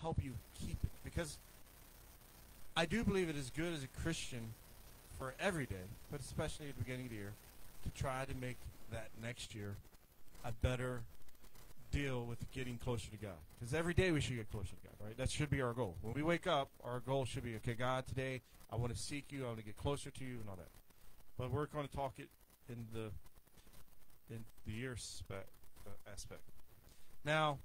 help you keep it because I do believe it is good as a Christian for every day, but especially at the beginning of the year, to try to make that next year a better deal with getting closer to God. Because every day we should get closer to God, right? That should be our goal. When we wake up, our goal should be, okay, God, today I want to seek you, I want to get closer to you, and all that. But we're going to talk it in the in the year uh, aspect. Now,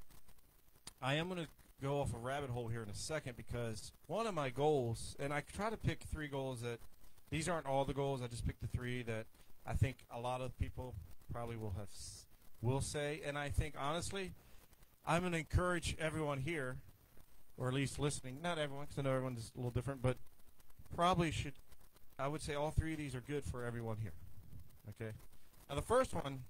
I am going to go off a rabbit hole here in a second because one of my goals, and I try to pick three goals that these aren't all the goals. I just picked the three that I think a lot of people probably will have will say, and I think honestly, I'm going to encourage everyone here, or at least listening. Not everyone, because I know everyone's a little different, but probably should. I would say all three of these are good for everyone here. Okay. Now the first one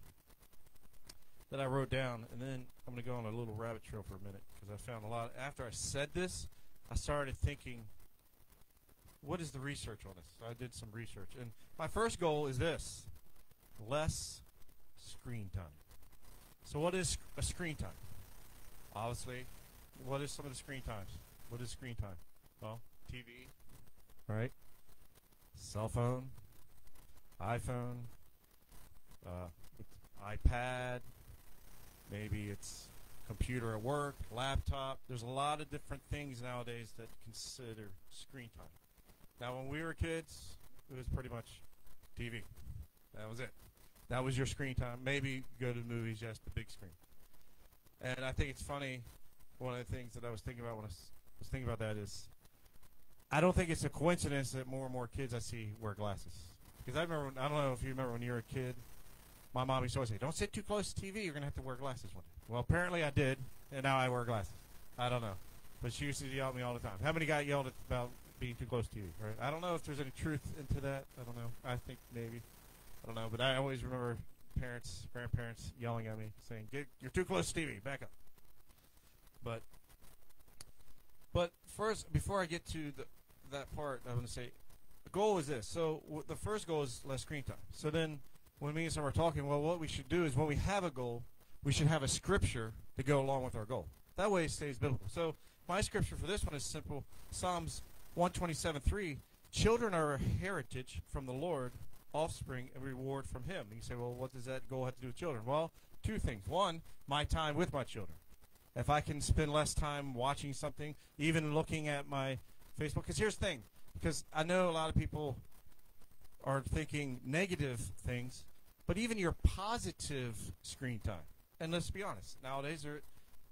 that I wrote down, and then I'm going to go on a little rabbit trail for a minute because I found a lot. After I said this, I started thinking, what is the research on this? So I did some research, and my first goal is this: less screen time. So, what is a screen time? Obviously, what is some of the screen times? What is screen time? Well, TV, right? Cell phone, iPhone, uh, iPad, maybe it's computer at work, laptop. There's a lot of different things nowadays that consider screen time. Now, when we were kids, it was pretty much TV. That was it. That was your screen time. Maybe go to the movies, yes, the big screen. And I think it's funny. One of the things that I was thinking about when I was thinking about that is, I don't think it's a coincidence that more and more kids I see wear glasses. Because I remember, I don't know if you remember when you were a kid, my mom used to always say, "Don't sit too close to TV. You're gonna have to wear glasses one day." Well, apparently I did, and now I wear glasses. I don't know, but she used to yell at me all the time. How many got yelled at about being too close to TV? Right? I don't know if there's any truth into that. I don't know. I think maybe. I don't know, but I always remember parents, grandparents yelling at me, saying, Get, "You're too close to TV. Back up." But, but first, before I get to the, that part, I'm going to say, the goal is this. So the first goal is less screen time. So then, when me and someone are talking, well, what we should do is when we have a goal, we should have a scripture to go along with our goal. That way, it stays biblical. So my scripture for this one is simple: Psalms 127:3. Children are a heritage from the Lord offspring a reward from him. You say, well, what does that goal have to do with children? Well, two things. One, my time with my children. If I can spend less time watching something, even looking at my Facebook, because here's the thing, because I know a lot of people are thinking negative things, but even your positive screen time. And let's be honest, nowadays, there,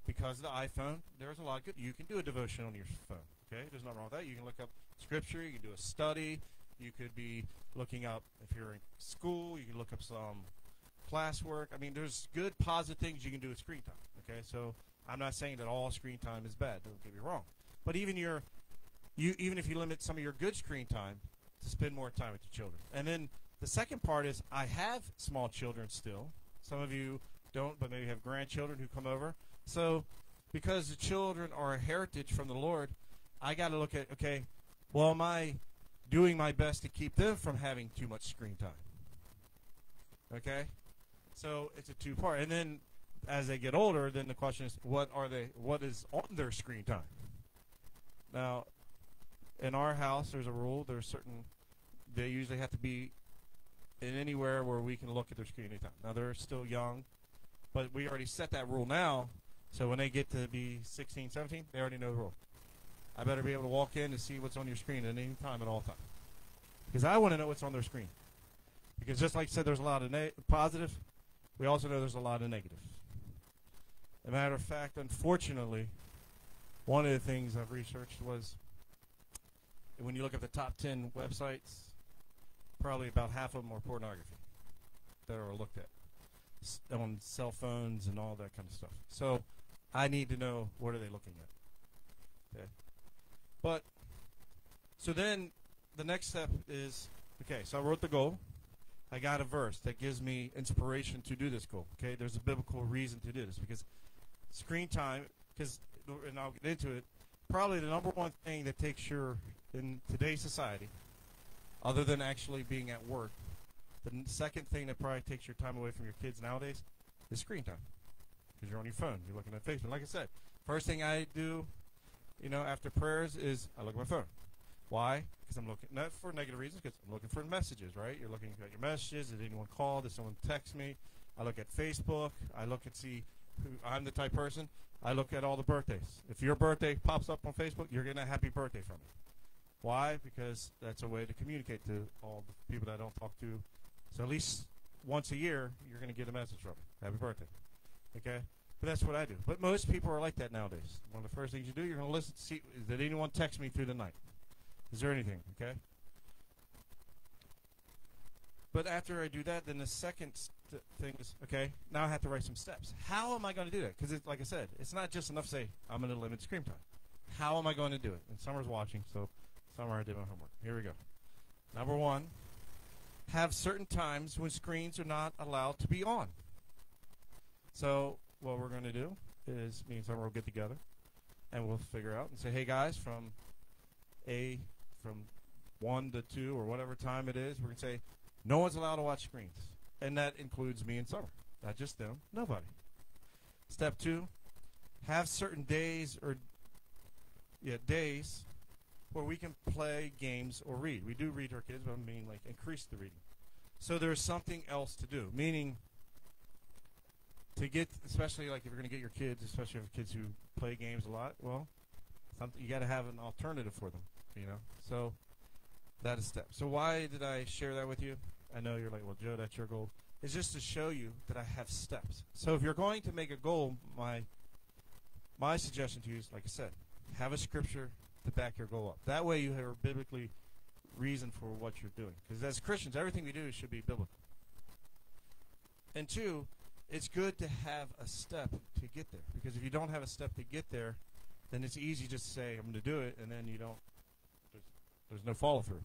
because of the iPhone, there's a lot of good. You can do a devotion on your phone. Okay, there's nothing wrong with that. You can look up scripture. You can do a study. You could be looking up, if you're in school, you can look up some classwork. I mean, there's good, positive things you can do with screen time. Okay, so I'm not saying that all screen time is bad. Don't get me wrong. But even your, you even if you limit some of your good screen time to spend more time with your children. And then the second part is I have small children still. Some of you don't, but maybe have grandchildren who come over. So because the children are a heritage from the Lord, I got to look at okay, well, am I doing my best to keep them from having too much screen time. Okay? So it's a two part. And then as they get older, then the question is what are they what is on their screen time? Now, in our house there's a rule, there's certain they usually have to be in anywhere where we can look at their screen anytime. Now they're still young, but we already set that rule now. So when they get to be 16, 17, they already know the rule. I better be able to walk in and see what's on your screen at any time at all times. Because I want to know what's on their screen. Because just like I said, there's a lot of positive. We also know there's a lot of negative. As a matter of fact, unfortunately, one of the things I've researched was when you look at the top 10 websites, probably about half of them are pornography that are looked at on cell phones and all that kind of stuff. So I need to know what are they looking at. Okay. But so then the next step is okay, so I wrote the goal. I got a verse that gives me inspiration to do this goal. Okay, there's a biblical reason to do this because screen time, because and I'll get into it. Probably the number one thing that takes your in today's society, other than actually being at work, the second thing that probably takes your time away from your kids nowadays is screen time because you're on your phone, you're looking at Facebook. Like I said, first thing I do you know, after prayers is I look at my phone. Why? Because I'm looking not for negative reasons. Because I'm looking for messages. Right? You're looking at your messages. Did anyone call? Did someone text me? I look at Facebook. I look and see who I'm the type person. I look at all the birthdays. If your birthday pops up on Facebook, you're getting a happy birthday from me. Why? Because that's a way to communicate to all the people that I don't talk to. So at least once a year, you're going to get a message from me. Happy birthday. Okay? But that's what I do. But most people are like that nowadays. One of the first things you do, you're going to listen. to See, did anyone text me through the night? Is there anything? Okay. But after I do that, then the second thing is okay. Now I have to write some steps. How am I going to do that? Because, like I said, it's not just enough to say I'm going to limit screen time. How am I going to do it? And Summer's watching, so Summer, I did my homework. Here we go. Number one, have certain times when screens are not allowed to be on. So what we're going to do is me and Summer will get together, and we'll figure out and say, hey guys, from a from one to two or whatever time it is, we're going to say no one's allowed to watch screens. And that includes me and Summer. Not just them, nobody. Step two, have certain days or yeah, days where we can play games or read. We do read to our kids, but I mean like increase the reading. So there's something else to do. Meaning to get especially like if you're gonna get your kids, especially if kids who play games a lot, well, something you gotta have an alternative for them, you know. So that is step. So why did I share that with you? I know you're like, well, Joe, that's your goal. It's just to show you that I have steps. So if you're going to make a goal, my my suggestion to you is, like I said, have a scripture to back your goal up. That way, you have a biblically reason for what you're doing. Because as Christians, everything we do should be biblical. And two, it's good to have a step to get there. Because if you don't have a step to get there, then it's easy just to say, I'm going to do it, and then you don't, there's, there's no follow through.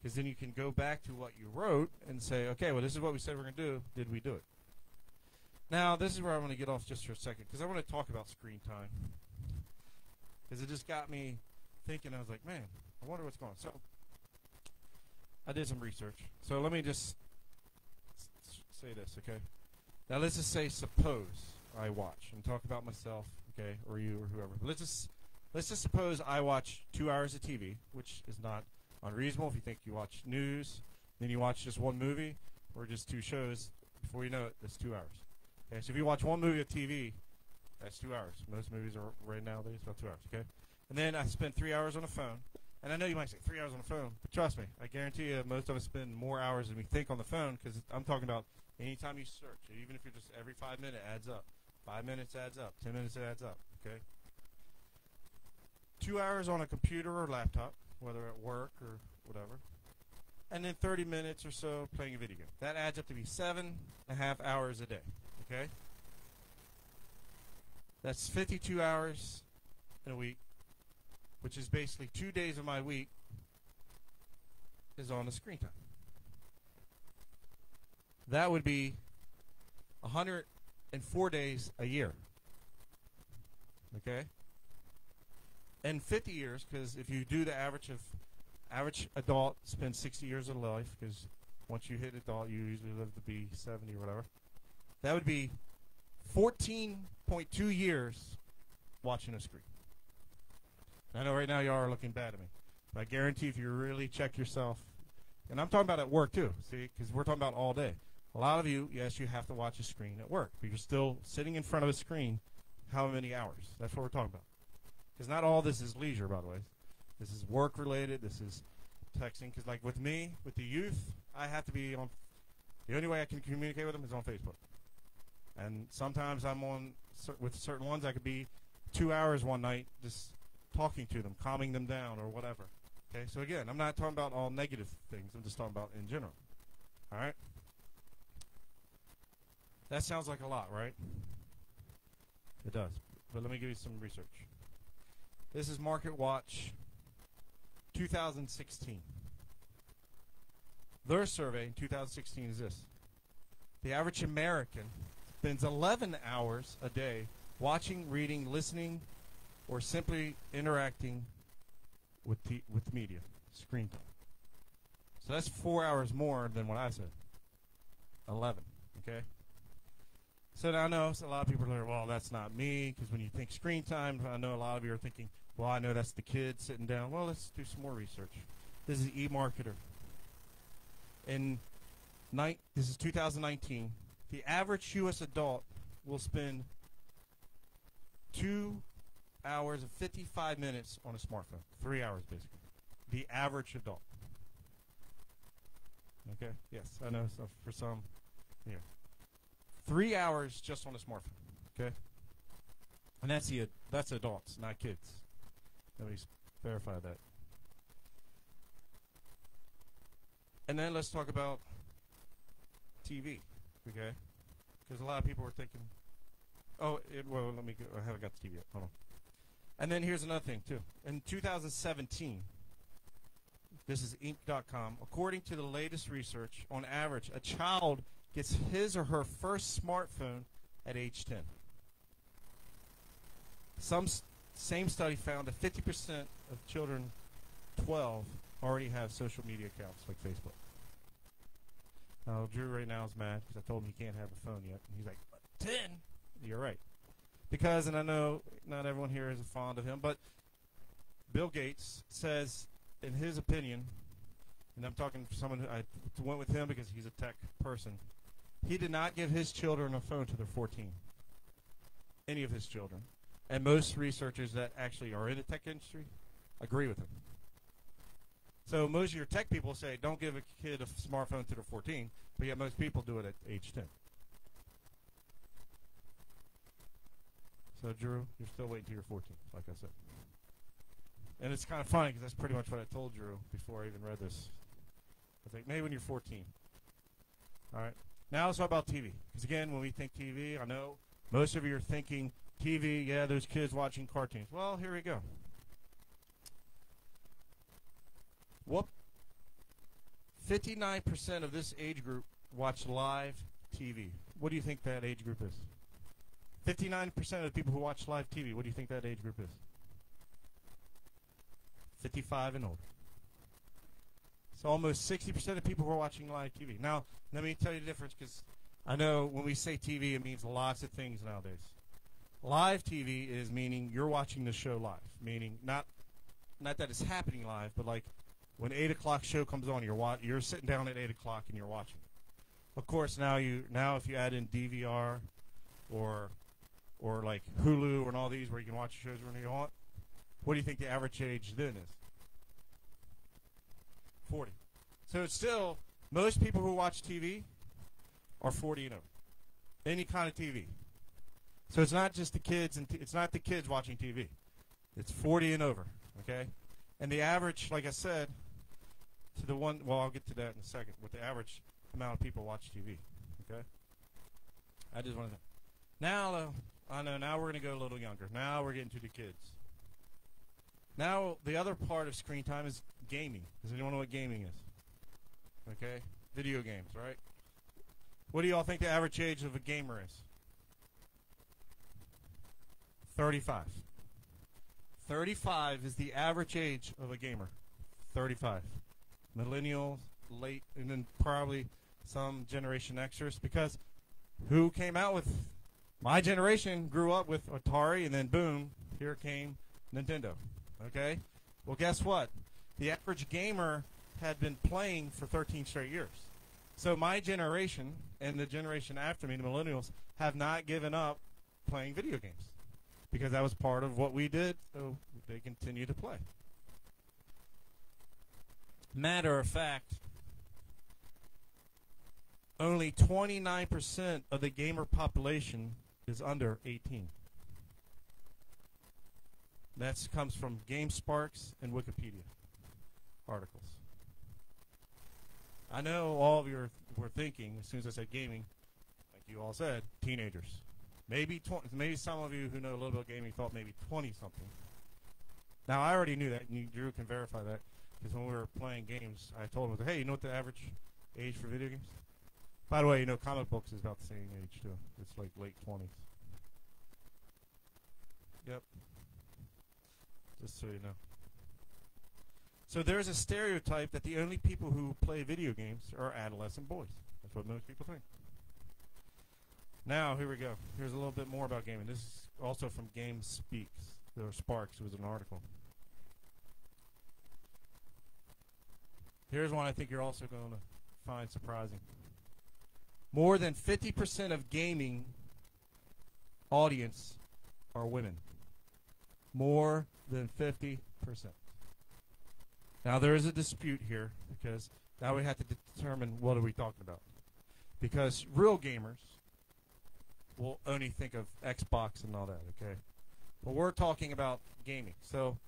Because then you can go back to what you wrote and say, okay, well, this is what we said we're going to do. Did we do it? Now, this is where I want to get off just for a second, because I want to talk about screen time. Because it just got me thinking, I was like, man, I wonder what's going on. So, I did some research. So, let me just say this, okay? Now, let's just say, suppose I watch and talk about myself, okay, or you or whoever. But let's just let's just suppose I watch two hours of TV, which is not unreasonable if you think you watch news, then you watch just one movie or just two shows. Before you know it, that's two hours. Okay, so if you watch one movie of TV, that's two hours. Most movies are right nowadays about two hours. Okay, and then I spend three hours on the phone. And I know you might say three hours on the phone, but trust me, I guarantee you, most of us spend more hours than we think on the phone because I'm talking about anytime you search, even if you're just every five minutes adds up. Five minutes adds up. Ten minutes adds up. Okay. Two hours on a computer or laptop, whether at work or whatever, and then 30 minutes or so playing a video game. That adds up to be seven and a half hours a day. Okay. That's 52 hours in a week, which is basically two days of my week is on the screen time. That would be 104 days a year. Okay? And 50 years, because if you do the average of average adult spends 60 years of life, because once you hit adult, you usually live to be 70 or whatever. That would be 14.2 years watching a screen. I know right now you are looking bad at me, but I guarantee if you really check yourself, and I'm talking about at work too, see, because we're talking about all day. A lot of you, yes, you have to watch a screen at work, but you're still sitting in front of a screen how many hours? That's what we're talking about. Because not all this is leisure, by the way. This is work related. This is texting. Because, like with me, with the youth, I have to be on. The only way I can communicate with them is on Facebook. And sometimes I'm on with certain ones. I could be two hours one night just talking to them, calming them down, or whatever. Okay. So again, I'm not talking about all negative things. I'm just talking about in general. All right. That sounds like a lot, right? It does. But let me give you some research. This is Market Watch 2016. Their survey in 2016 is this The average American spends 11 hours a day watching, reading, listening, or simply interacting with, with media, screen time. So that's four hours more than what I said. 11, okay? So now I know a lot of people are like, well, that's not me, because when you think screen time, I know a lot of you are thinking, well, I know that's the kid sitting down. Well, let's do some more research. This is eMarketer. In night, this is 2019. The average U.S. adult will spend two hours and 55 minutes on a smartphone. Three hours, basically. The average adult. Okay? Yes, I know. So for some, yeah. Three hours just on a smartphone. Okay? And that's the that's adults, not kids. Let me verify that. And then let's talk about TV. Okay? Because a lot of people were thinking, oh, it, well, let me go. I haven't got the TV yet. Hold on. And then here's another thing, too. In 2017, this is Inc.com. According to the latest research, on average, a child gets his or her first smartphone at age 10. Some same study found that 50% of children 12 already have social media accounts like Facebook. Now, Drew right now is mad because I told him he can't have a phone yet. And he's like, 10? You're right. Because, and I know not everyone here is fond of him, but Bill Gates says, in his opinion, and I'm talking to someone who I went with him because he's a tech person, he did not give his children a phone till they're 14. Any of his children. And most researchers that actually are in the tech industry agree with him. So most of your tech people say don't give a kid a smartphone till they're 14, but yet most people do it at age 10. So Drew, you're still waiting till you're 14, like I said. And it's kind of funny because that's pretty much what I told Drew before I even read this. I think maybe when you're 14. All right. Now let's talk about TV. Because again, when we think TV, I know most of you are thinking TV, yeah, those kids watching cartoons. Well, here we go. Whoop. 59% of this age group watch live TV. What do you think that age group is? 59% of the people who watch live TV, what do you think that age group is? 55 and older. So almost 60% of people who are watching live TV. Now, let me tell you the difference because I know when we say TV, it means lots of things nowadays. Live TV is meaning you're watching the show live, meaning not not that it's happening live, but like when eight o'clock show comes on, you're wa- you're sitting down at eight o'clock and you're watching it. Of course, now you now if you add in DVR or or like Hulu and all these where you can watch shows when you want, what do you think the average age then is? 40. So it's still, most people who watch TV are 40 and over. Any kind of TV. So it's not just the kids, and it's not the kids watching TV. It's 40 and over, okay? And the average, like I said, to the one, well, I'll get to that in a second, what the average amount of people watch TV, okay? I just wanted to. Now, uh, I know, now we're going to go a little younger. Now we're getting to the kids. Now, the other part of screen time is gaming. Does anyone know what gaming is? Okay? Video games, right? What do y'all think the average age of a gamer is? 35. 35 is the average age of a gamer. 35. Millennials, late, and then probably some Generation Xers, because who came out with my generation grew up with Atari, and then boom, here came Nintendo. Okay? Well, guess what? The average gamer had been playing for 13 straight years. So my generation and the generation after me, the millennials, have not given up playing video games because that was part of what we did, so they continue to play. Matter of fact, only 29% of the gamer population is under 18. That comes from GameSparks and Wikipedia articles. I know all of you were thinking as soon as I said gaming, like you all said, teenagers. Maybe maybe some of you who know a little bit about gaming thought maybe 20 something. Now I already knew that, and you, Drew can verify that because when we were playing games, I told him, "Hey, you know what the average age for video games?" By the way, you know comic books is about the same age too. It's like late 20s. Yep. Just so you know. So there's a stereotype that the only people who play video games are adolescent boys. That's what most people think. Now, here we go. Here's a little bit more about gaming. This is also from Game Speaks, or Sparks. It was an article. Here's one I think you're also going to find surprising. More than 50% of gaming audience are women. More than 50%. Now there is a dispute here because now we have to determine what are we talking about. Because real gamers will only think of Xbox and all that, okay? But we're talking about gaming. So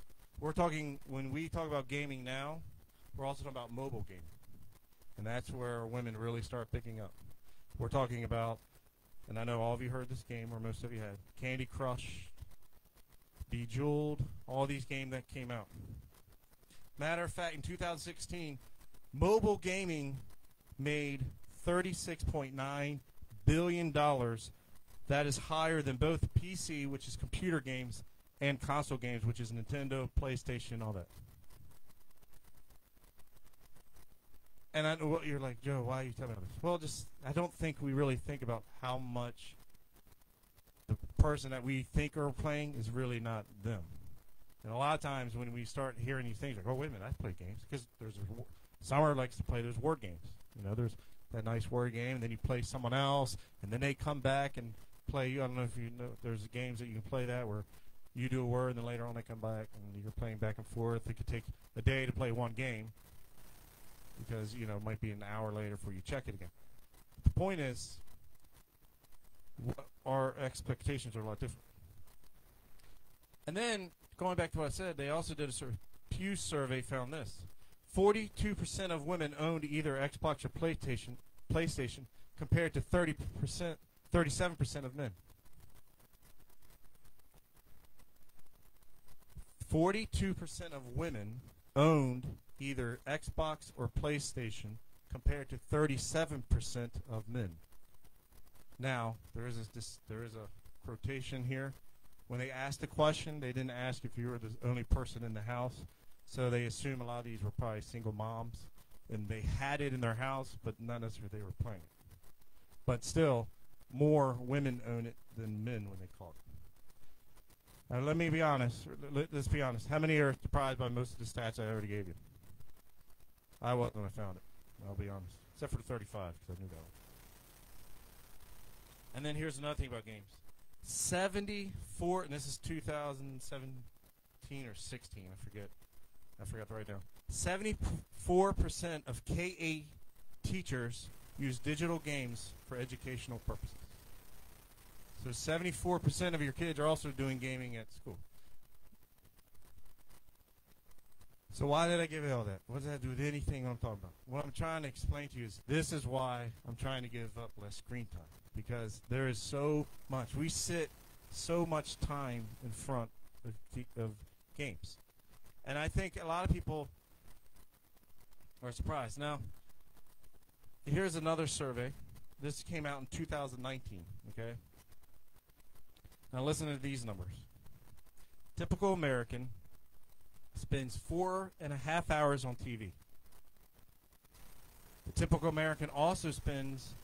we're talking when we talk about gaming now, we're also talking about mobile gaming. And that's where women really start picking up. We're talking about and I know all of you heard this game, or most of you had Candy Crush, Bejeweled, all these games that came out. Matter of fact, in 2016, mobile gaming made $36.9 billion. That is higher than both PC, which is computer games, and console games, which is Nintendo, PlayStation, all that. And I what you're like, Joe. Why are you telling me this? Well, just I don't think we really think about how much the person that we think are playing is really not them. And a lot of times when we start hearing these things, like, oh wait a minute, I play games because there's Summer likes to play those word games. You know, there's that nice word game, and then you play someone else, and then they come back and play. You. I don't know if you know. There's games that you can play that where you do a word, and then later on they come back, and you're playing back and forth. It could take a day to play one game because you know it might be an hour later before you check it again. The point is, our expectations are a lot different. And then going back to what I said, they also did a of Pew survey found this: 42% of women owned either Xbox or PlayStation, PlayStation, compared to 30%, 37% of men. 42% of women owned either Xbox or PlayStation compared to 37% of men. Now, there is a, this, there is a quotation here. When they asked the question, they didn't ask if you were the only person in the house. So they assume a lot of these were probably single moms and they had it in their house, but not necessarily they were playing it. But still, more women own it than men when they call it. Now, let me be honest. Let, us be honest. How many are surprised by most of the stats I already gave you? I wasn't when I found it. I'll be honest. Except for the 35, because I knew that one. And then here's another thing about games. 74, and this is 2017 or 16, I forget. I forgot to write down. 74% of K-8 teachers use digital games for educational purposes. So 74% of your kids are also doing gaming at school. So why did I give you all that? What does that do with anything I'm talking about? What I'm trying to explain to you is this is why I'm trying to give up less screen time because there is so much. We sit so much time in front of, of games, and I think a lot of people are surprised. Now, here's another survey. This came out in 2019. Okay. Now listen to these numbers. Typical American spends four and a half hours on TV. The typical American also spends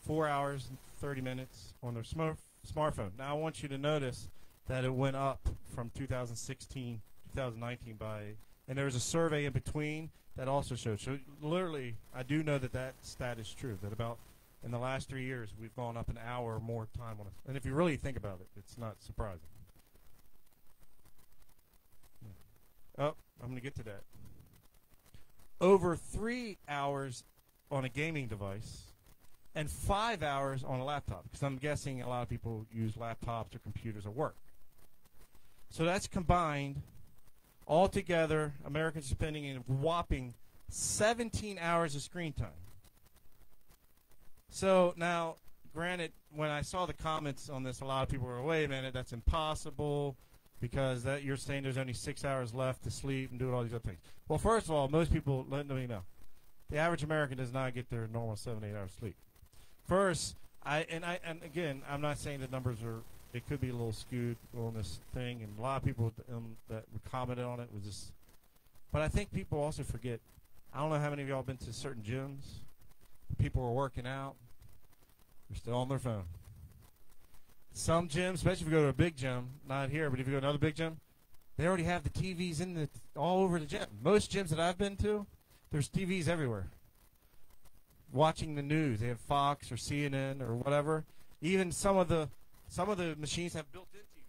four hours and 30 minutes on their smart, smartphone. Now, I want you to notice that it went up from 2016 2019 by, and there was a survey in between that also showed. So, literally, I do know that that stat is true, that about in the last three years, we've gone up an hour or more time on it. And if you really think about it, it's not surprising. Oh, I'm going to get to that. Over three hours on a gaming device and five hours on a laptop, because I'm guessing a lot of people use laptops or computers at work. So that's combined. Altogether, Americans are spending a whopping 17 hours of screen time. So now, granted, when I saw the comments on this, a lot of people were, wait a minute, that's impossible because that you're saying there's only six hours left to sleep and do all these other things. Well, first of all, most people let me know the average American does not get their normal seven eight hours sleep. First, I and I and again, I'm not saying the numbers are. It could be a little skewed on this thing, and a lot of people um, that commented on it was just. But I think people also forget. I don't know how many of y'all been to certain gyms. People are working out. They're still on their phone. Some gyms, especially if you go to a big gym, not here, but if you go to another big gym, they already have the TVs in the all over the gym. Most gyms that I've been to, there's TVs everywhere. Watching the news, they have Fox or CNN or whatever. Even some of the some of the machines have built-in TVs.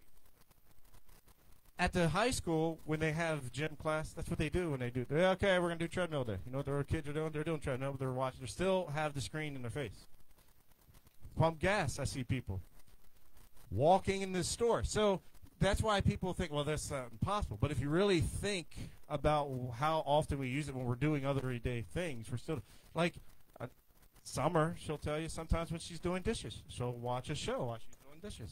At the high school, when they have gym class, that's what they do when they do. They're, okay, we're gonna do treadmill day. You know what their kids are doing? They're doing treadmill. But they're watching. They still have the screen in their face. Pump gas. I see people walking in the store. So that's why people think, well, that's impossible. But if you really think about how often we use it when we're doing other everyday things, we're still like uh, Summer. She'll tell you sometimes when she's doing dishes, she'll watch a show while she's doing dishes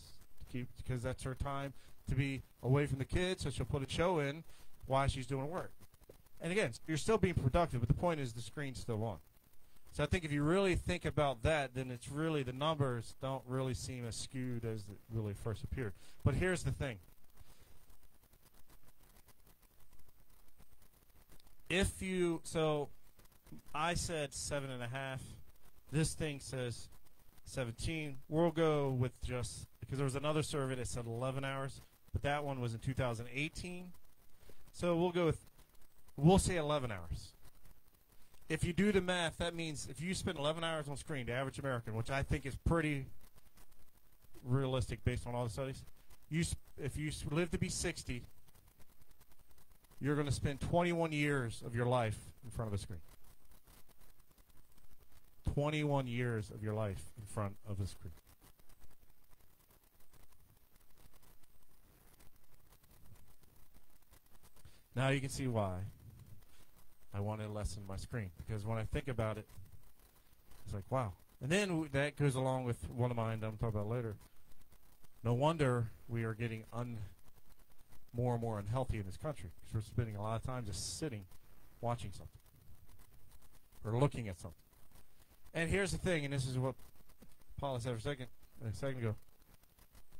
keep because that's her time to be away from the kids. So she'll put a show in while she's doing work. And again, you're still being productive, but the point is the screen's still on. So I think if you really think about that, then it's really the numbers don't really seem as skewed as it really first appeared. But here's the thing. If you so I said seven and a half. This thing says 17. We'll go with just because there was another survey that said 11 hours, but that one was in 2018. So we'll go with we'll say 11 hours if you do the math, that means if you spend 11 hours on screen, the average American, which I think is pretty realistic based on all the studies, you if you live to be 60, you're going to spend 21 years of your life in front of a screen. 21 years of your life in front of a screen. Now you can see why. I want to lessen my screen because when I think about it, it's like wow. And then that goes along with one of mine that I'm talking about later. No wonder we are getting un more and more unhealthy in this country because we're spending a lot of time just sitting, watching something or looking at something. And here's the thing, and this is what Paula said a second, a second ago.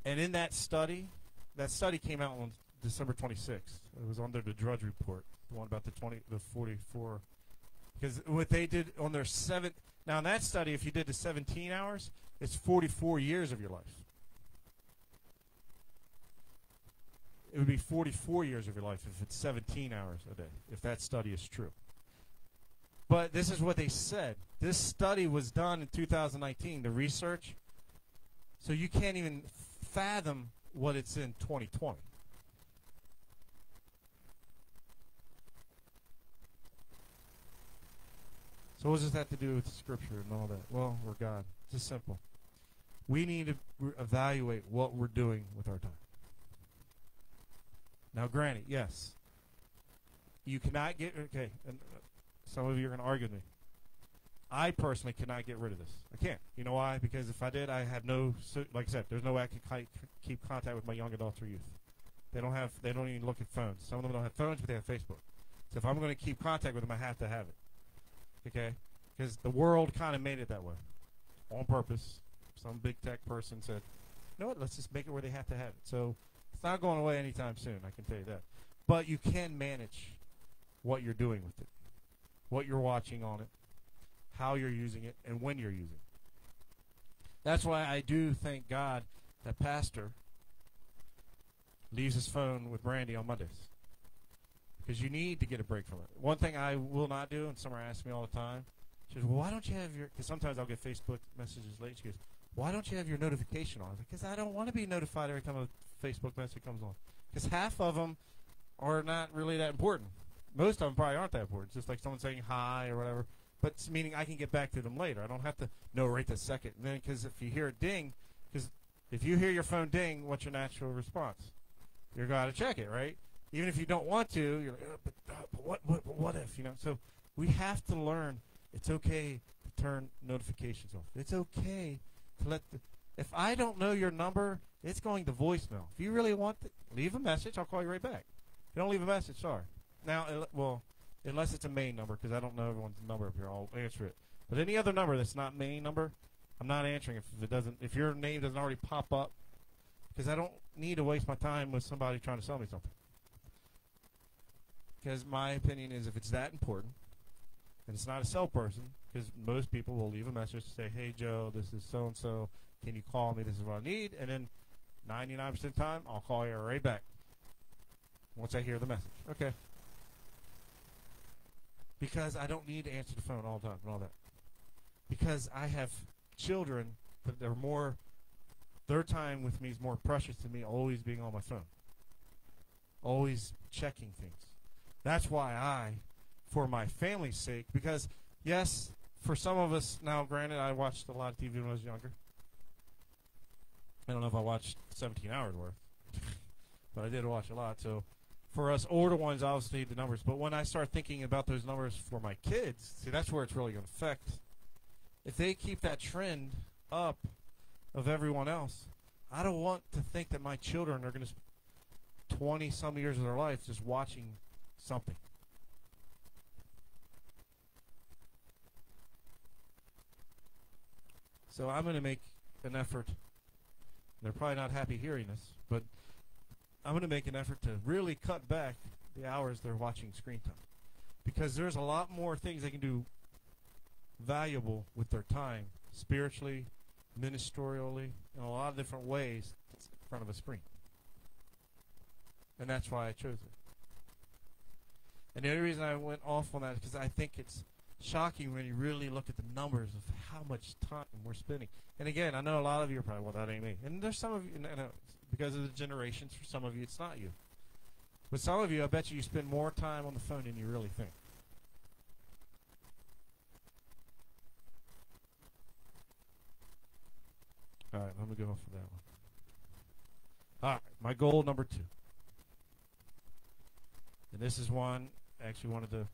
And in that study, that study came out on December 26th. It was under the Drudge Report the one about the 20, the 44. Because what they did on their seven, now in that study, if you did the 17 hours, it's 44 years of your life. It would be 44 years of your life if it's 17 hours a day, if that study is true. But this is what they said. This study was done in 2019, the research. So you can't even fathom what it's in 2020. So what does that have to do with Scripture and all that? Well, we're God. It's just simple. We need to evaluate what we're doing with our time. Now, granted, yes, you cannot get okay. And uh, some of you are going to argue with me. I personally cannot get rid of this. I can't. You know why? Because if I did, I have no. Like I said, there's no way I can keep contact with my young adults or youth. They don't have. They don't even look at phones. Some of them don't have phones, but they have Facebook. So if I'm going to keep contact with them, I have to have it okay? Because the world kind of made it that way on purpose. Some big tech person said, you know what, let's just make it where they have to have it. So it's not going away anytime soon, I can tell you that. But you can manage what you're doing with it, what you're watching on it, how you're using it, and when you're using it. That's why I do thank God that Pastor leaves his phone with Brandy on Mondays because you need to get a break from it. One thing I will not do, and Summer asks me all the time, she says, "Well, why don't you have your?" Because sometimes I'll get Facebook messages late. She goes, "Why don't you have your notification on?" Because I don't want to be notified every time a Facebook message comes on. Because half of them are not really that important. Most of them probably aren't that important. It's just like someone saying hi or whatever. But meaning I can get back to them later. I don't have to know right this second. Then because if you hear a ding, because if you hear your phone ding, what's your natural response? You're to check it, right? Even if you don't want to, you're like, oh, but, uh, but what, what, what if, you know? So we have to learn it's okay to turn notifications off. It's okay to let the, if I don't know your number, it's going to voicemail. If you really want to, leave a message, I'll call you right back. If you don't leave a message, sorry. Now, well, unless it's a main number, because I don't know everyone's number up here, I'll answer it. But any other number that's not main number, I'm not answering if it doesn't, if your name doesn't already pop up, because I don't need to waste my time with somebody trying to sell me something. Because my opinion is if it's that important, and it's not a cell person, because most people will leave a message to say, hey, Joe, this is so and so. Can you call me? This is what I need. And then 99% of the time, I'll call you right back once I hear the message. Okay. Because I don't need to answer the phone all the time and all that. Because I have children that are more, their time with me is more precious to me always being on my phone, always checking things. That's why I, for my family's sake, because yes, for some of us now, granted, I watched a lot of TV when I was younger. I don't know if I watched 17 hours worth, but I did watch a lot. So for us older ones, obviously the numbers. But when I start thinking about those numbers for my kids, see, that's where it's really going to affect. If they keep that trend up of everyone else, I don't want to think that my children are going to spend 20 some years of their life just watching something. So I'm going to make an effort. They're probably not happy hearing this, but I'm going to make an effort to really cut back the hours they're watching screen time. Because there's a lot more things they can do valuable with their time, spiritually, ministerially, in a lot of different ways in front of a screen. And that's why I chose it. And the only reason I went off on that is because I think it's shocking when you really look at the numbers of how much time we're spending. And again, I know a lot of you are probably, well, that ain't me. And there's some of you, and, uh, because of the generations, for some of you, it's not you. But some of you, I bet you, you spend more time on the phone than you really think. All right, let me go off of that one. All right, my goal number two. And this is one, actually wanted to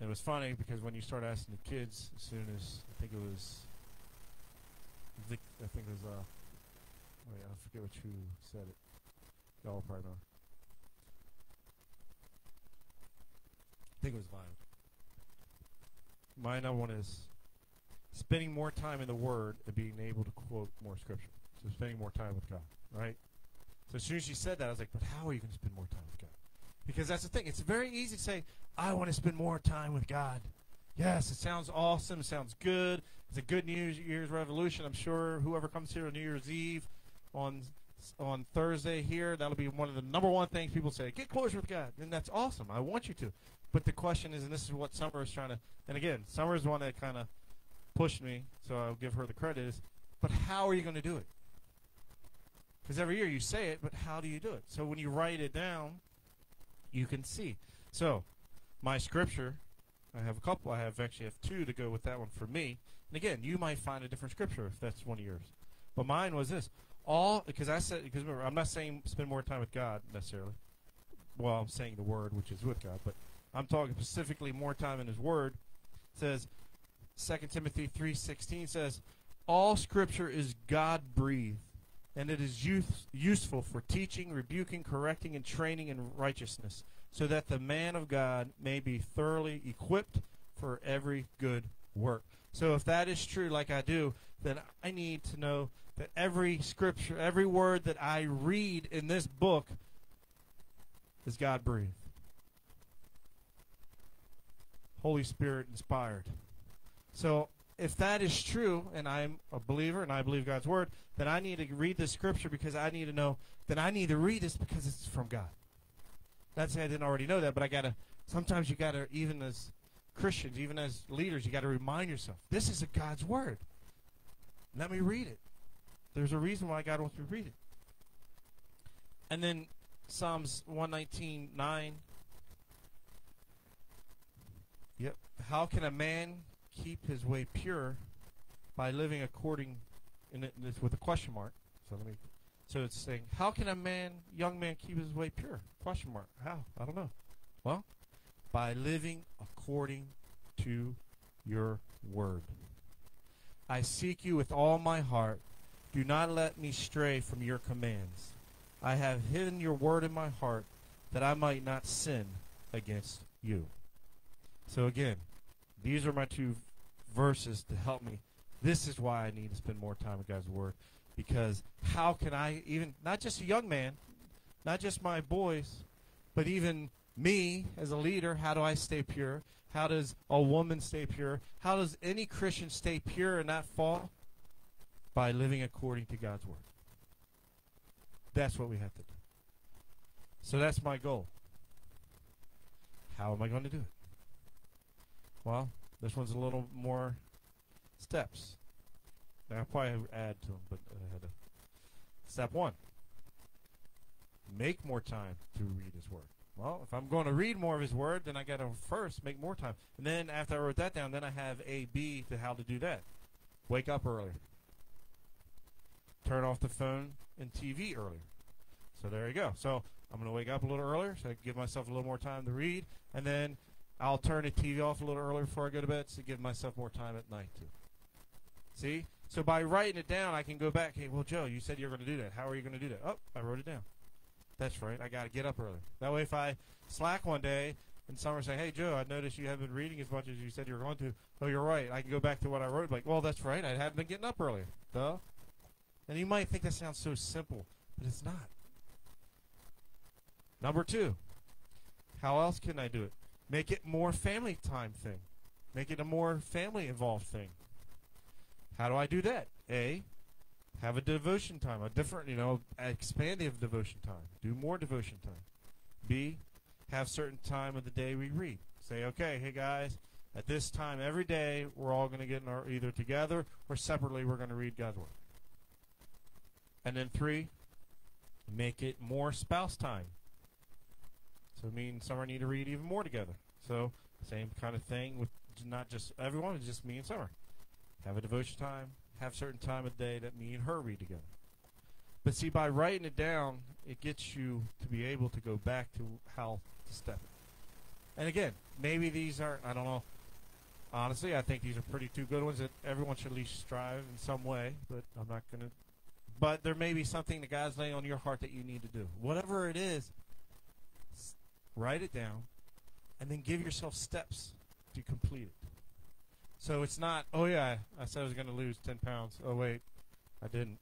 it was funny because when you start asking the kids, as soon as I think it was, I think, I think it was, uh, wait, I forget which who said it. Y'all probably know. I think it was mine. My number one is spending more time in the Word and being able to quote more Scripture. So spending more time with God, right? So as soon as she said that, I was like, but how are you going to spend more time with God? Because that's the thing. It's very easy to say, I want to spend more time with God. Yes, it sounds awesome. It sounds good. It's a good New Year's revolution. I'm sure whoever comes here on New Year's Eve on on Thursday here, that'll be one of the number one things people say. Get closer with God. And that's awesome. I want you to. But the question is, and this is what Summer is trying to, and again, Summer is the one that kind of pushed me, so I'll give her the credit, is, but how are you going to do it? Because every year you say it, but how do you do it? So when you write it down, you can see. So my scripture. I have a couple. I have actually have two to go with that one for me. And again, you might find a different scripture if that's one of yours. But mine was this: all because I said because remember I'm not saying spend more time with God necessarily. Well, I'm saying the Word, which is with God, but I'm talking specifically more time in His Word. It says 2 Timothy 3:16 says, "All Scripture is God breathed, and it is use, useful for teaching, rebuking, correcting, and training in righteousness." so that the man of God may be thoroughly equipped for every good work. So if that is true, like I do, then I need to know that every scripture, every word that I read in this book is God breathed. Holy Spirit inspired. So if that is true, and I'm a believer and I believe God's word, then I need to read this scripture because I need to know that I need to read this because it's from God. Not saying I didn't already know that, but I gotta. Sometimes you gotta, even as Christians, even as leaders, you gotta remind yourself this is a God's word. Let me read it. There's a reason why God wants me to read it. And then Psalms 119:9. Yep. How can a man keep his way pure by living according in it with a question mark? So let me so it's saying, how can a man, young man, keep his way pure? Question mark. How? I don't know. Well, by living according to your word. I seek you with all my heart. Do not let me stray from your commands. I have hidden your word in my heart that I might not sin against you. So again, these are my two verses to help me. This is why I need to spend more time with God's word because how can I even not just a young man, not just my boys, but even me as a leader, how do I stay pure? How does a woman stay pure? How does any Christian stay pure and not fall? By living according to God's word. That's what we have to do. So that's my goal. How am I going to do it? Well, this one's a little more steps. I'll probably add to them, but I had to. Step one make more time to read His Word. Well, if I'm going to read more of His Word, then I got to first make more time. And then after I wrote that down, then I have A, B to how to do that. Wake up earlier. Turn off the phone and TV earlier. So there you go. So I'm going to wake up a little earlier so I can give myself a little more time to read. And then I'll turn the TV off a little earlier before I go to bed to give myself more time at night, too. See? So by writing it down, I can go back. Hey, well, Joe, you said you're going to do that. How are you going to do that? Oh, I wrote it down. That's right. I got to get up early. That way, if I slack one day and someone say, "Hey, Joe, I noticed you haven't been reading as much as you said you were going to," oh, you're right. I can go back to what I wrote. Like, well, that's right. I haven't been getting up earlier. Duh. And you might think that sounds so simple, but it's not. Number two, how else can I do it? Make it more family time thing. Make it a more family involved thing. How do I do that? A, have a devotion time, a different, you know, expand the devotion time. Do more devotion time. B, have certain time of the day we read. Say, okay, hey guys, at this time every day we're all going to get in our either together or separately we're going to read God's word. And then three, make it more spouse time. So me and Summer need to read even more together. So same kind of thing with not just everyone, it's just me and Summer. Have a devotion time, have certain time of day that me and her read together. But see, by writing it down, it gets you to be able to go back to how to step it. And again, maybe these are, I don't know. Honestly, I think these are pretty two good ones that everyone should at least strive in some way, but I'm not going to. But there may be something that God's laying on your heart that you need to do. Whatever it is, write it down, and then give yourself steps to complete it. So it's not, oh yeah, I said I was going to lose 10 pounds. Oh wait, I didn't.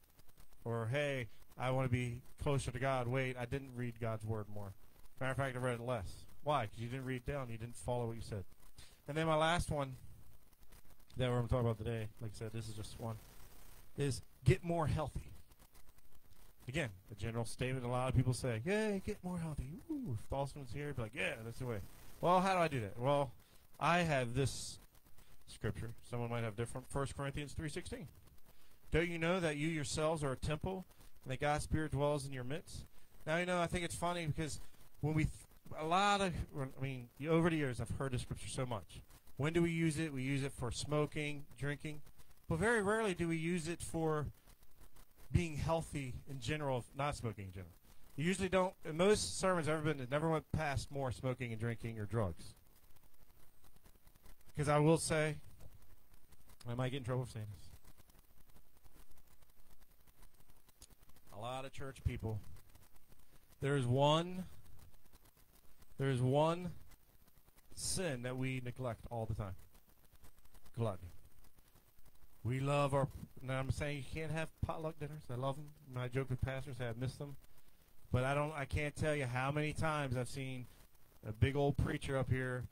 Or hey, I want to be closer to God. Wait, I didn't read God's word more. Matter of fact, I read it less. Why? Because you didn't read down. You didn't follow what you said. And then my last one, that we're going to talk about today, like I said, this is just one, is get more healthy. Again, the general statement a lot of people say, yeah, get more healthy. Ooh, if Dawson's here, be like, yeah, that's the way. Well, how do I do that? Well, I have this scripture. Someone might have different. 1 Corinthians 3.16. Don't you know that you yourselves are a temple and that God's Spirit dwells in your midst? Now, you know, I think it's funny because when we, a lot of, I mean, over the years I've heard the scripture so much. When do we use it? We use it for smoking, drinking. But very rarely do we use it for being healthy in general, not smoking in general. You usually don't, in most sermons I've ever been, it never went past more smoking and drinking or drugs. Because I will say, I might get in trouble for saying this. A lot of church people. There is one. There is one sin that we neglect all the time. Gluttony. We love our. Now I'm saying you can't have potluck dinners. I love them. I joke with pastors. I miss them, but I don't. I can't tell you how many times I've seen a big old preacher up here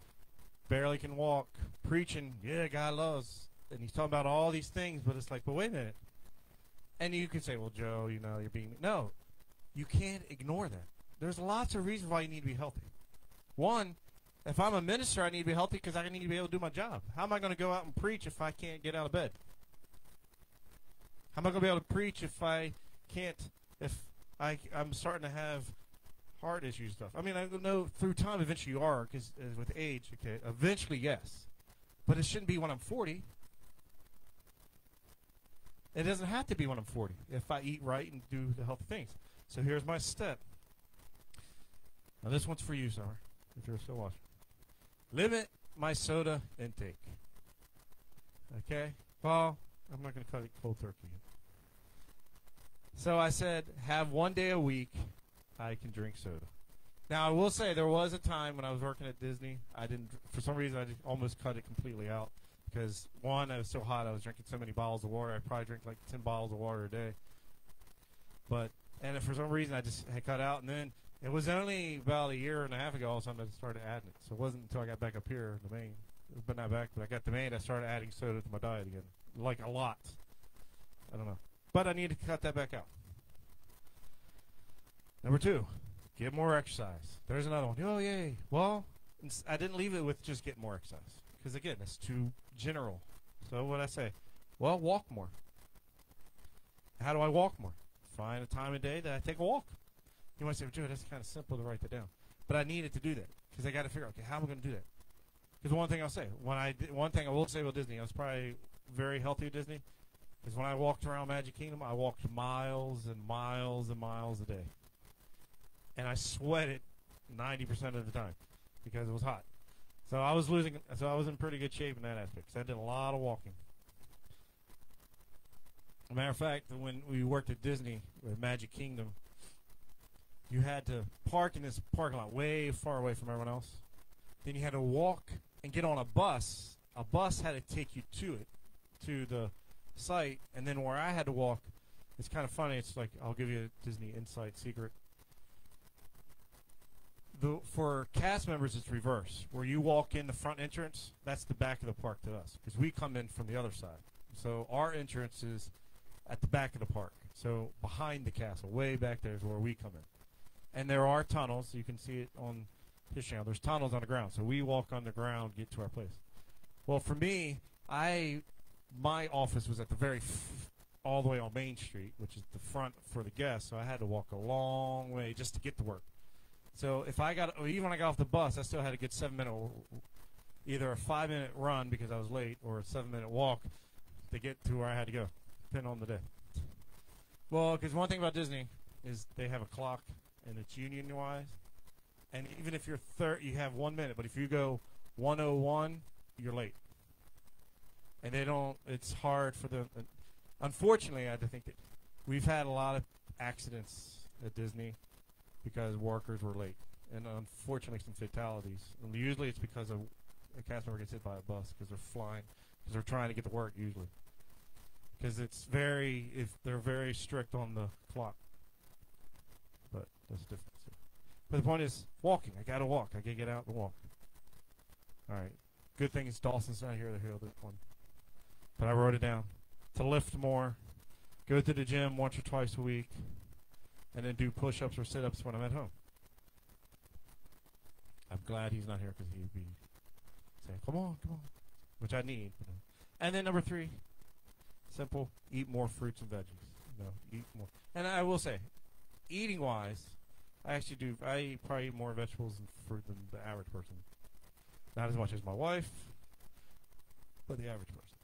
barely can walk, preaching, yeah, God loves, and he's talking about all these things, but it's like, but wait a minute. And you can say, well, Joe, you know, you're being. No, you can't ignore that. There's lots of reasons why you need to be healthy. One, if I'm a minister, I need to be healthy because I need to be able to do my job. How am I going to go out and preach if I can't get out of bed? Am not going to be able to preach if I can't, if I, I'm starting to have heart issues stuff. I mean, I know through time eventually you are, because uh, with age, okay, eventually yes, but it shouldn't be when I'm 40. It doesn't have to be when I'm 40 if I eat right and do the healthy things. So here's my step. Now this one's for you, Summer, if you're still watching. Limit my soda intake. Okay? Well, I'm not going to cut it cold turkey. So I said, have one day a week I can drink soda. Now I will say there was a time when I was working at Disney. I didn't, for some reason, I almost cut it completely out because one, I was so hot. I was drinking so many bottles of water. I probably drink like ten bottles of water a day. But and for some reason, I just had cut out. And then it was only about a year and a half ago, all of a sudden, I started adding it. So it wasn't until I got back up here in the Maine, but not back, but I got the Maine. I started adding soda to my diet again, like a lot. I don't know, but I need to cut that back out. Number two, get more exercise. There's another one. Oh, yay. Well, I didn't leave it with just get more exercise. Because, again, that's too general. So, what I say? Well, walk more. How do I walk more? Find a time of day that I take a walk. You might say, Joe, that's kind of simple to write that down. But I needed to do that. Because I got to figure out, okay, how am I going to do that? Because one thing I'll say, when I one thing I will say about Disney, I was probably very healthy at Disney, is when I walked around Magic Kingdom, I walked miles and miles and miles a day, and I sweated ninety percent of the time because it was hot. So I was losing. So I was in pretty good shape in that aspect. So I did a lot of walking. Matter of fact, when we worked at Disney with Magic Kingdom, you had to park in this parking lot way far away from everyone else. Then you had to walk and get on a bus. A bus had to take you to it, to the site, and then where I had to walk, it's kind of funny. It's like I'll give you a Disney Insight secret. The for cast members, it's reverse. Where you walk in the front entrance, that's the back of the park to us, because we come in from the other side. So our entrance is at the back of the park. So behind the castle, way back there is where we come in. And there are tunnels. You can see it on his channel. There's tunnels on the ground. So we walk on the ground, get to our place. Well, for me, I my office was at the very all the way on Main Street, which is the front for the guests. So I had to walk a long way just to get to work. So if I got, even when I got off the bus, I still had a good seven minute, either a five minute run because I was late, or a seven minute walk to get to where I had to go, depending on the day. Well, because one thing about Disney is they have a clock and it's union wise, and even if you're third, you have one minute. But if you go 101, you're late and they don't. It's hard for them. Unfortunately, I think that we've had a lot of accidents at Disney because workers were late, and unfortunately, some fatalities. And usually, it's because of a cast member gets hit by a bus because they're flying, because they're trying to get to work. Usually, because it's very if they're very strict on the clock. But that's different. But the point is, walking. I gotta walk. I gotta get out and walk. All right. Good thing is Dawson's not here to hear that one but I wrote it down. To lift more, go to the gym once or twice a week, and then do push ups or sit ups when I'm at home. I'm glad he's not here because he'd be saying, come on, come on, which I need. And then number three, simple, eat more fruits and veggies. Know, eat more. And I will say, eating wise, I actually do, I eat probably eat more vegetables and fruit than the average person. Not as much as my wife, but the average person.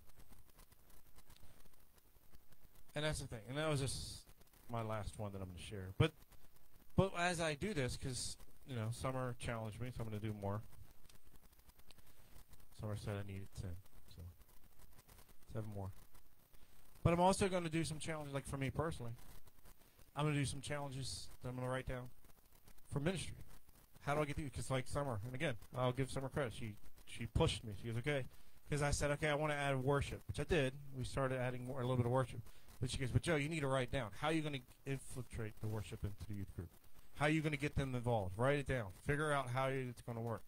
And that's the thing. And that was just my last one that I'm going to share. But but as I do this, because you know, summer challenged me, so I'm going to do more. Summer said I needed ten, so seven more. But I'm also going to do some challenges, like for me personally. I'm going to do some challenges that I'm going to write down for ministry. How do I get these? Because like Summer, and again, I'll give Summer credit. She she pushed me. She goes, okay, because I said, okay, I want to add worship, which I did. We started adding more, a little bit of worship. But she goes, but Joe, you need to write down. How you're you going to infiltrate the worship into the youth group? How are you going to get them involved? Write it down. Figure out how it's going to work.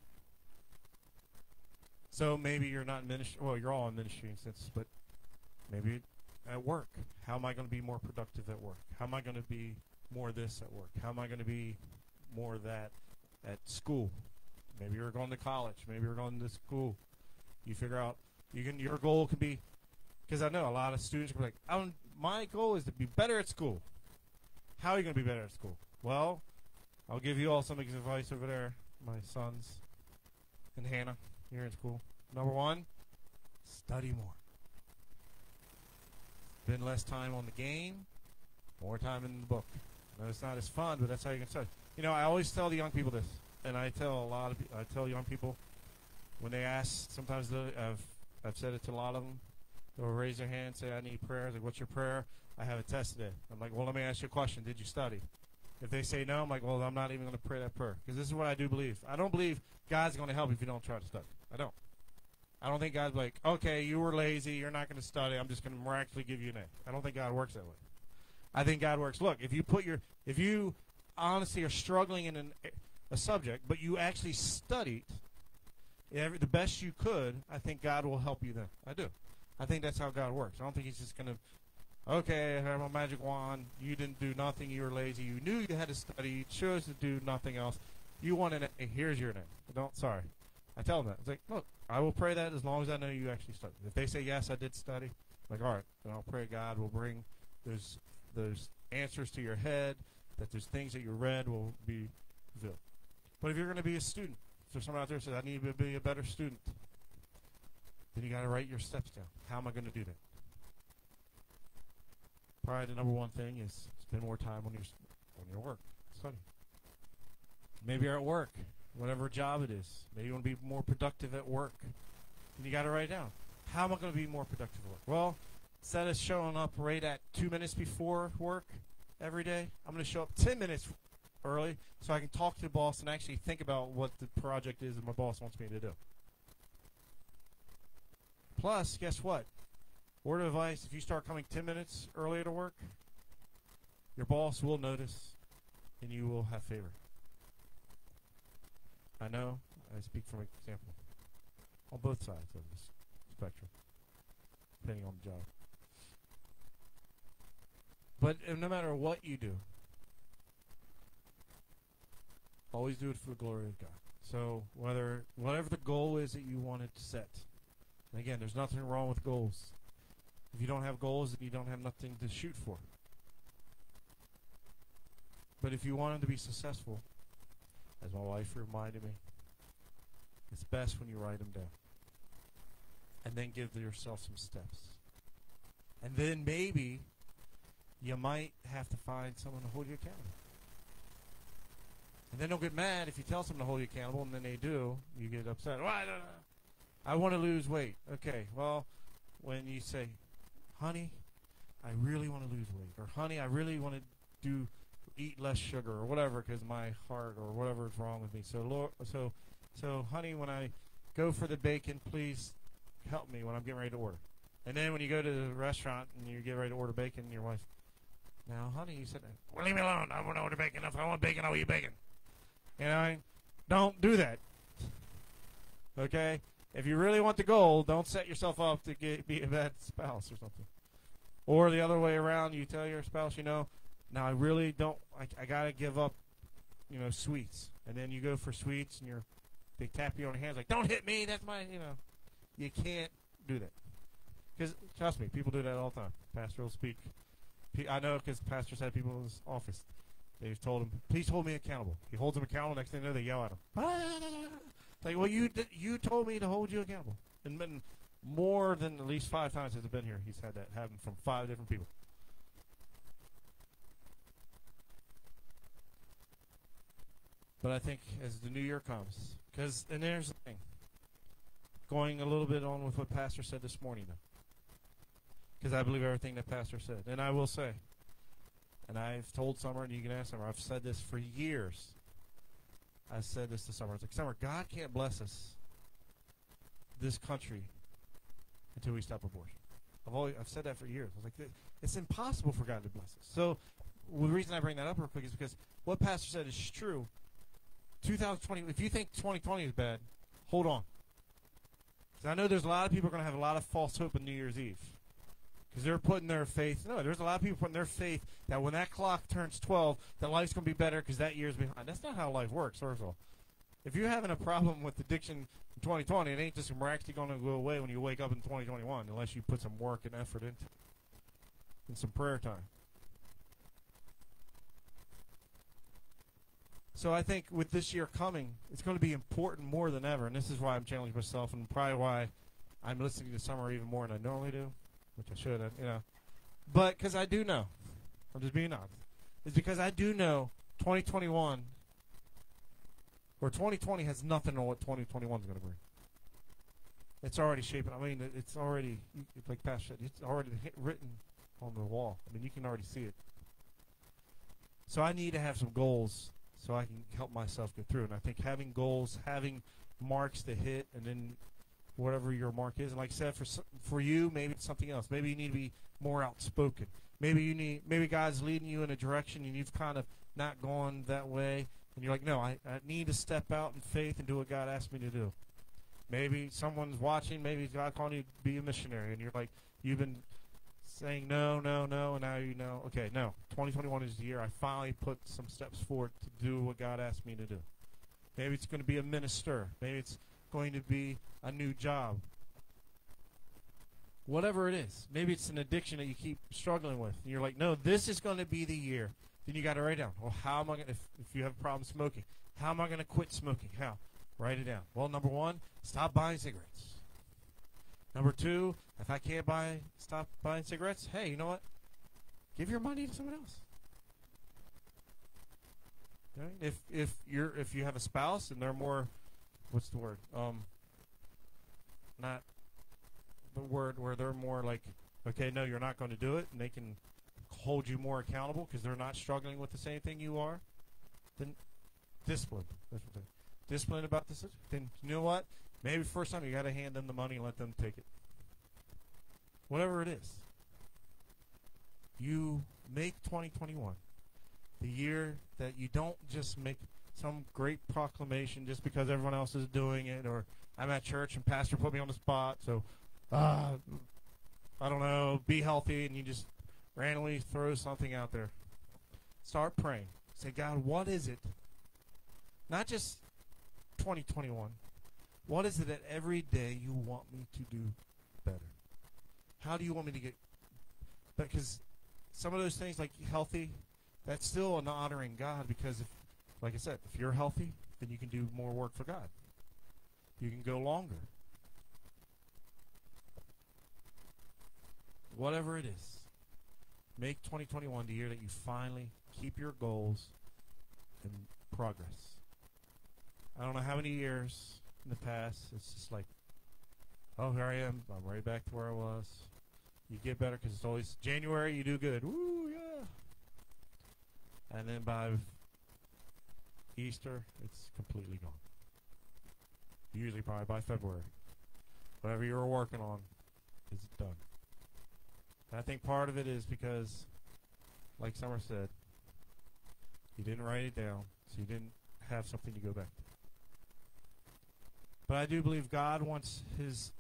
So maybe you're not in ministry. Well, you're all in ministry in sense, but maybe at work. How am I going to be more productive at work? How am I going to be more this at work? How am I going to be more that at school? Maybe you're going to college. Maybe you're going to school. You figure out you can. Your goal can be because I know a lot of students are like, I'm, my goal is to be better at school. How are you going to be better at school? Well, I'll give you all some advice over there, my sons and Hannah here in school. Number one, study more. Spend less time on the game, more time in the book. It's not as fun, but that's how you can study. You know, I always tell the young people this, and I tell a lot of I tell young people when they ask. Sometimes I've I've said it to a lot of them. They'll raise their hand, say, "I need prayer." like, "What's your prayer?" I have a test today. I'm like, "Well, let me ask you a question. Did you study?" If they say no, I'm like, "Well, I'm not even going to pray that prayer because this is what I do believe. I don't believe God's going to help if you don't try to study. I don't. I don't think God's like, okay, you were lazy, you're not going to study. I'm just going to miraculously give you an A. I don't think God works that way. I think God works. Look, if you put your, if you honestly are struggling in an, a subject, but you actually studied every, the best you could, I think God will help you then. I do. I think that's how God works. I don't think He's just going to Okay, I have a magic wand. You didn't do nothing. You were lazy. You knew you had to study. You chose to do nothing else. You want an A. Here's your name. Don't. Sorry. I tell them that. It's like, look, I will pray that as long as I know you actually studied. If they say yes, I did study. I'm like, all right, then I'll pray God will bring those those answers to your head. That those things that you read will be revealed. But if you're going to be a student, if there's someone out there says, I need to be a better student, then you got to write your steps down. How am I going to do that? Probably the number one thing is spend more time on your on your work, study. Maybe you're at work, whatever job it is. Maybe you want to be more productive at work. And you got to write down. How am I going to be more productive at work? Well, instead of showing up right at two minutes before work every day, I'm going to show up 10 minutes early so I can talk to the boss and actually think about what the project is that my boss wants me to do. Plus, guess what? Word of advice if you start coming 10 minutes earlier to work, your boss will notice and you will have favor. I know, I speak from example. On both sides of this spectrum, depending on the job. But uh, no matter what you do, always do it for the glory of God. So whether whatever the goal is that you wanted to set, and again, there's nothing wrong with goals. If you don't have goals, then you don't have nothing to shoot for. But if you wanted to be successful, as my wife reminded me, it's best when you write them down. And then give yourself some steps. And then maybe you might have to find someone to hold you accountable. And then don't get mad if you tell someone to hold you accountable and then they do. You get upset. Well, I, I want to lose weight. Okay, well, when you say, honey, I really want to lose weight, or honey, I really want to do eat less sugar, or whatever, because my heart or whatever is wrong with me. So, Lord, so, so, honey, when I go for the bacon, please help me when I'm getting ready to order. And then when you go to the restaurant and you get ready to order bacon, your wife, now, honey, you said, well, leave me alone. I want to order bacon. If I want bacon, I'll eat bacon. You know, don't do that. Okay? If you really want the goal, don't set yourself up to get, be a bad spouse or something. Or the other way around, you tell your spouse, you know, now I really don't, I, I got to give up, you know, sweets. And then you go for sweets and you're, they tap you on the hands like, don't hit me, that's my, you know. You can't do that. Because, trust me, people do that all the time. Pastor will speak. I know because pastors had people in his office. They've told him, please hold me accountable. He holds them accountable. Next thing you know, they yell at him. Like, well, you you told me to hold you accountable. And been more than at least five times since I've been here, he's had that happen from five different people. But I think as the new year comes, because and there's the thing, going a little bit on with what Pastor said this morning, because I believe everything that Pastor said, and I will say, and I've told Summer, and you can ask Summer, I've said this for years. I said this to Summer. It's like, Summer, God can't bless us, this country, until we stop abortion. I've always, I've said that for years. I was like, it's impossible for God to bless us. So well, the reason I bring that up real quick is because what Pastor said is true. 2020, if you think 2020 is bad, hold on. Because I know there's a lot of people going to have a lot of false hope on New Year's Eve. Because they're putting their faith. No, there's a lot of people putting their faith that when that clock turns 12, that life's going to be better because that year's behind. That's not how life works, first of all. If you're having a problem with addiction in 2020, it ain't just miraculously going to go away when you wake up in 2021 unless you put some work and effort into it and some prayer time. So I think with this year coming, it's going to be important more than ever, and this is why I'm challenging myself, and probably why I'm listening to Summer even more than I normally do which I should have, you know. But because I do know, I'm just being honest, it's because I do know 2021 or 2020 has nothing on what 2021 is going to bring. It's already shaping. I mean, it's already like Pastor said, it's already written on the wall. I mean, you can already see it. So I need to have some goals so I can help myself get through. And I think having goals, having marks to hit, and then whatever your mark is. And like I said, for for you, maybe it's something else. Maybe you need to be more outspoken. Maybe you need maybe God's leading you in a direction and you've kind of not gone that way, and you're like, no, I, I need to step out in faith and do what God asked me to do. Maybe someone's watching. Maybe God calling you to be a missionary, and you're like, you've been saying no, no, no, and now you know. Okay, no. 2021 is the year I finally put some steps forward to do what God asked me to do. Maybe it's going to be a minister. Maybe it's going to be a new job. Whatever it is. Maybe it's an addiction that you keep struggling with. And you're like, no, this is going to be the year. Then you got to write down. Well, how am I going to, if, if you have a problem smoking, how am I going to quit smoking? How? Write it down. Well, number one, stop buying cigarettes. Number two, if I can't buy, stop buying cigarettes, hey, you know what? Give your money to someone else. Okay? If if you're if you have a spouse and they're more, what's the word? Um. Not the word where they're more like, okay, no, you're not going to do it, and they can hold you more accountable because they're not struggling with the same thing you are. Then discipline. That's what discipline about this. Then you know what? Maybe first time you got to hand them the money and let them take it. Whatever it is. You make 2021 the year that you don't just make some great proclamation just because everyone else is doing it or I'm at church and pastor put me on the spot so uh, I don't know be healthy and you just randomly throw something out there. Start praying. Say God what is it? Not just 2021 what is it that every day you want me to do better? How do you want me to get because some of those things like healthy, that's still an honoring God because if like I said, if you're healthy, then you can do more work for God. You can go longer. Whatever it is, make 2021 the year that you finally keep your goals and progress. I don't know how many years in the past. It's just like, oh, here I am. I'm right back to where I was. You get better because it's always January. You do good. Woo, yeah. And then by Easter, it's completely gone. Usually, probably by February, whatever you were working on is done. And I think part of it is because, like Summer said, you didn't write it down, so you didn't have something to go back to. But I do believe God wants his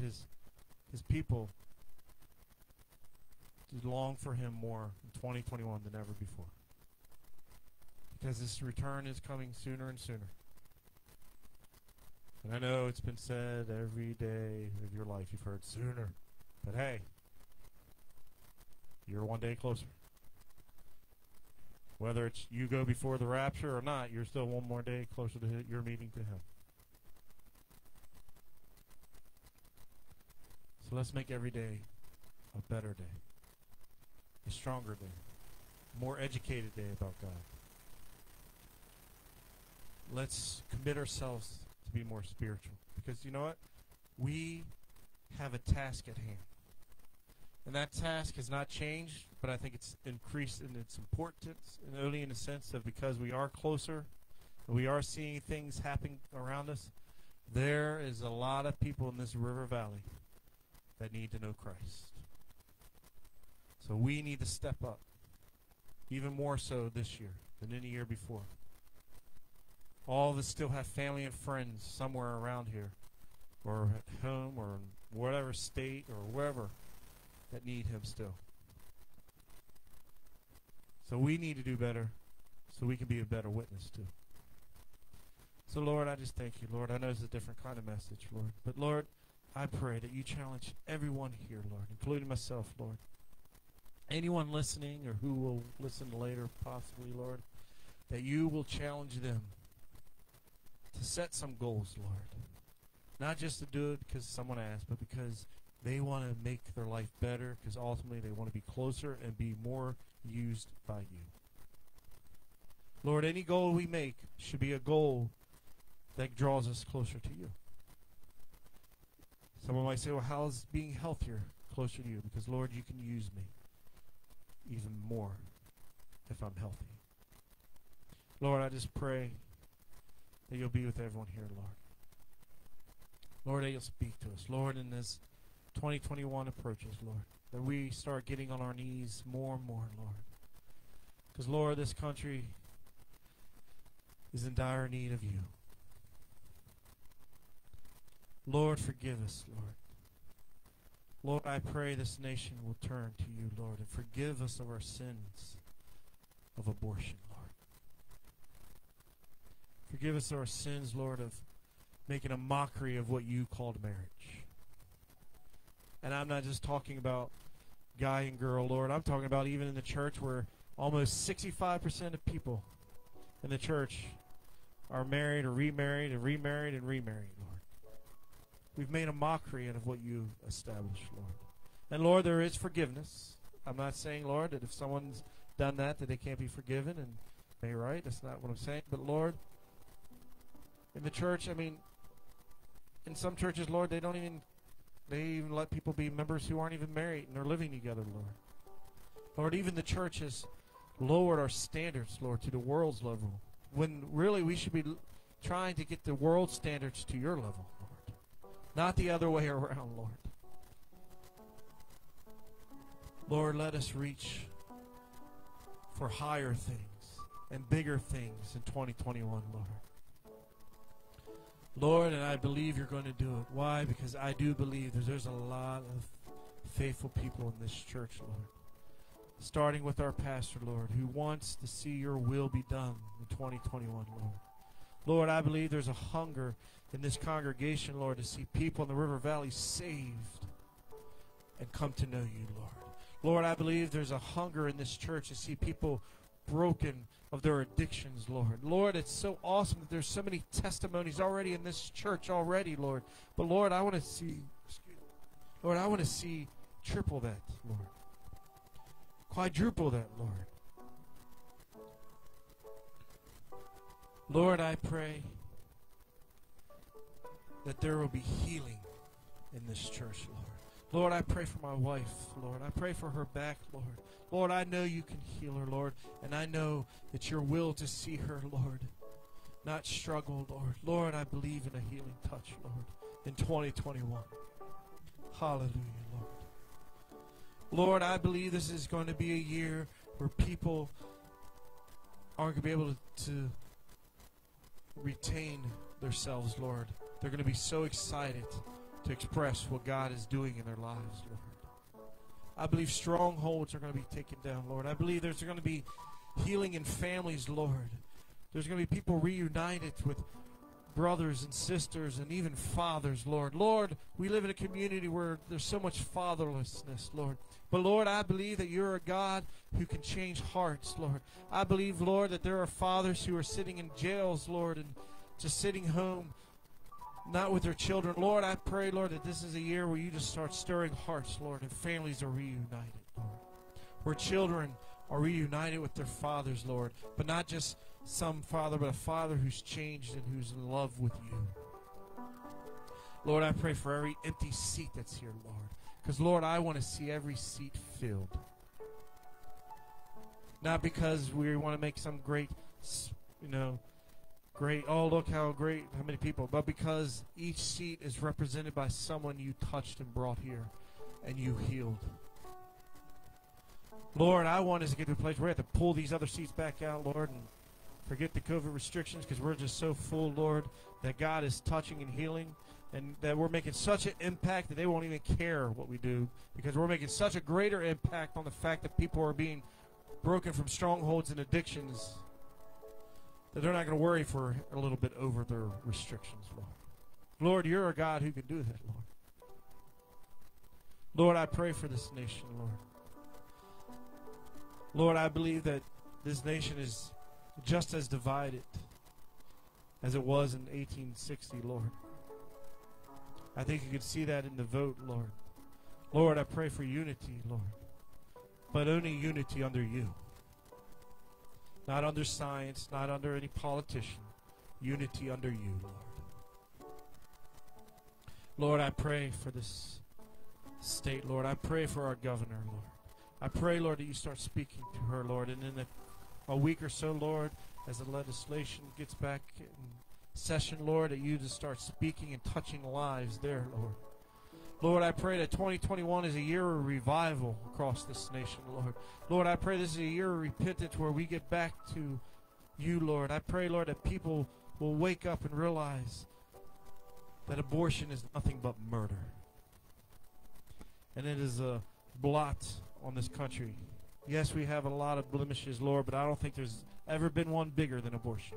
his his people to long for him more in 2021 than ever before. Because his return is coming sooner and sooner. And I know it's been said every day of your life you've heard sooner. But hey, you're one day closer. Whether it's you go before the rapture or not, you're still one more day closer to your meeting to him. So let's make every day a better day, a stronger day, a more educated day about God. Let's commit ourselves to be more spiritual. Because you know what? We have a task at hand. And that task has not changed, but I think it's increased in its importance, and only in the sense of because we are closer, we are seeing things happening around us. There is a lot of people in this river valley that need to know Christ. So we need to step up, even more so this year than any year before. All of us still have family and friends somewhere around here, or at home, or in whatever state, or wherever, that need Him still. So we need to do better so we can be a better witness too. So, Lord, I just thank you, Lord. I know it's a different kind of message, Lord. But, Lord, I pray that you challenge everyone here, Lord, including myself, Lord. Anyone listening or who will listen later, possibly, Lord, that you will challenge them to set some goals, Lord. Not just to do it because someone asked, but because they want to make their life better, because ultimately they want to be closer and be more used by you. Lord, any goal we make should be a goal that draws us closer to you. Someone might say, well, how is being healthier closer to you? Because, Lord, you can use me even more if I'm healthy. Lord, I just pray that you'll be with everyone here, Lord. Lord, that you'll speak to us. Lord, in this 2021 approaches, Lord, that we start getting on our knees more and more, Lord. Because, Lord, this country is in dire need of you. Lord, forgive us, Lord. Lord, I pray this nation will turn to you, Lord, and forgive us of our sins of abortion. Forgive us our sins, Lord, of making a mockery of what you called marriage. And I'm not just talking about guy and girl, Lord. I'm talking about even in the church where almost 65% of people in the church are married or remarried and remarried and remarried, Lord. We've made a mockery out of what you established, Lord. And Lord, there is forgiveness. I'm not saying, Lord, that if someone's done that, that they can't be forgiven and made right. That's not what I'm saying. But Lord, in the church, I mean, in some churches, Lord, they don't even they even let people be members who aren't even married and they're living together, Lord. Lord, even the church has lowered our standards, Lord, to the world's level. When really we should be trying to get the world standards to your level, Lord. Not the other way around, Lord. Lord, let us reach for higher things and bigger things in 2021, Lord. Lord, and I believe you're going to do it. Why? Because I do believe that there's a lot of faithful people in this church, Lord. Starting with our pastor, Lord, who wants to see your will be done in 2021, Lord. Lord, I believe there's a hunger in this congregation, Lord, to see people in the River Valley saved and come to know you, Lord. Lord, I believe there's a hunger in this church to see people broken of their addictions, Lord. Lord, it's so awesome that there's so many testimonies already in this church already, Lord. But Lord, I want to see, Lord, I want to see triple that, Lord. Quadruple that, Lord. Lord, I pray that there will be healing in this church, Lord. Lord, I pray for my wife, Lord. I pray for her back, Lord. Lord, I know you can heal her, Lord, and I know that your will to see her, Lord, not struggle, Lord. Lord, I believe in a healing touch, Lord, in 2021. Hallelujah, Lord. Lord, I believe this is going to be a year where people aren't going to be able to, to retain themselves, Lord. They're going to be so excited to express what God is doing in their lives, Lord. I believe strongholds are going to be taken down, Lord. I believe there's going to be healing in families, Lord. There's going to be people reunited with brothers and sisters and even fathers, Lord. Lord, we live in a community where there's so much fatherlessness, Lord. But Lord, I believe that you're a God who can change hearts, Lord. I believe, Lord, that there are fathers who are sitting in jails, Lord, and just sitting home not with their children. Lord, I pray, Lord, that this is a year where you just start stirring hearts, Lord, and families are reunited, Lord. Where children are reunited with their fathers, Lord, but not just some father, but a father who's changed and who's in love with you. Lord, I pray for every empty seat that's here, Lord. Because, Lord, I want to see every seat filled. Not because we want to make some great, you know, great. Oh, look how great, how many people. But because each seat is represented by someone you touched and brought here and you healed. Lord, I want us to get to a place where we have to pull these other seats back out, Lord, and forget the COVID restrictions because we're just so full, Lord, that God is touching and healing and that we're making such an impact that they won't even care what we do because we're making such a greater impact on the fact that people are being broken from strongholds and addictions that they're not going to worry for a little bit over their restrictions, Lord. Lord, you're a God who can do that, Lord. Lord, I pray for this nation, Lord. Lord, I believe that this nation is just as divided as it was in 1860, Lord. I think you can see that in the vote, Lord. Lord, I pray for unity, Lord. But only unity under you not under science, not under any politician. Unity under you, Lord. Lord, I pray for this state, Lord. I pray for our governor, Lord. I pray, Lord, that you start speaking to her, Lord. And in a, a week or so, Lord, as the legislation gets back in session, Lord, that you just start speaking and touching lives there, Lord. Lord, I pray that 2021 is a year of revival across this nation, Lord. Lord, I pray this is a year of repentance where we get back to you, Lord. I pray, Lord, that people will wake up and realize that abortion is nothing but murder. and it is a blot on this country. Yes, we have a lot of blemishes, Lord, but I don't think there's ever been one bigger than abortion.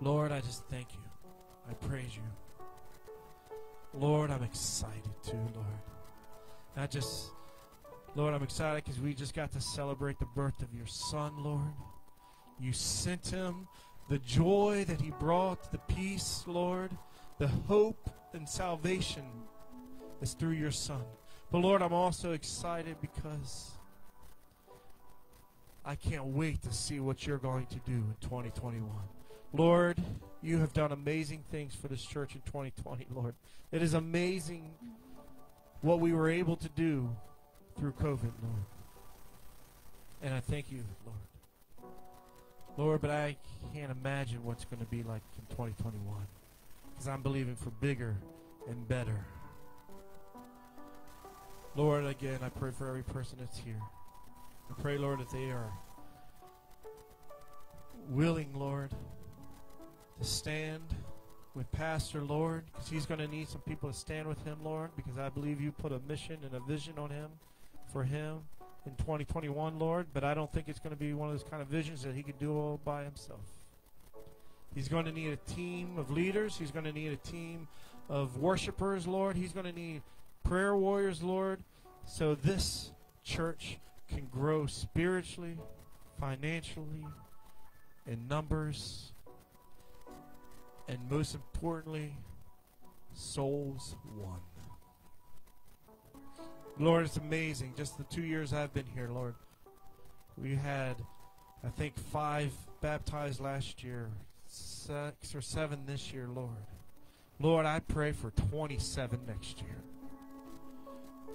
Lord, I just thank you. I praise you. Lord, I'm excited too, Lord. Not just, Lord, I'm excited because we just got to celebrate the birth of your son, Lord. You sent him the joy that he brought, the peace, Lord, the hope and salvation is through your son. But Lord, I'm also excited because I can't wait to see what you're going to do in 2021. Lord, you have done amazing things for this church in 2020, Lord. It is amazing what we were able to do through COVID, Lord. And I thank you, Lord. Lord, but I can't imagine what's going to be like in 2021 because I'm believing for bigger and better. Lord, again, I pray for every person that's here. I pray, Lord, that they are willing, Lord, to stand with Pastor, Lord, because he's going to need some people to stand with him, Lord, because I believe you put a mission and a vision on him for him in 2021, Lord, but I don't think it's going to be one of those kind of visions that he could do all by himself. He's going to need a team of leaders. He's going to need a team of worshipers, Lord. He's going to need prayer warriors, Lord, so this church can grow spiritually, financially, in numbers, and most importantly, souls won. Lord, it's amazing. Just the two years I've been here, Lord, we had, I think, five baptized last year, six or seven this year, Lord. Lord, I pray for 27 next year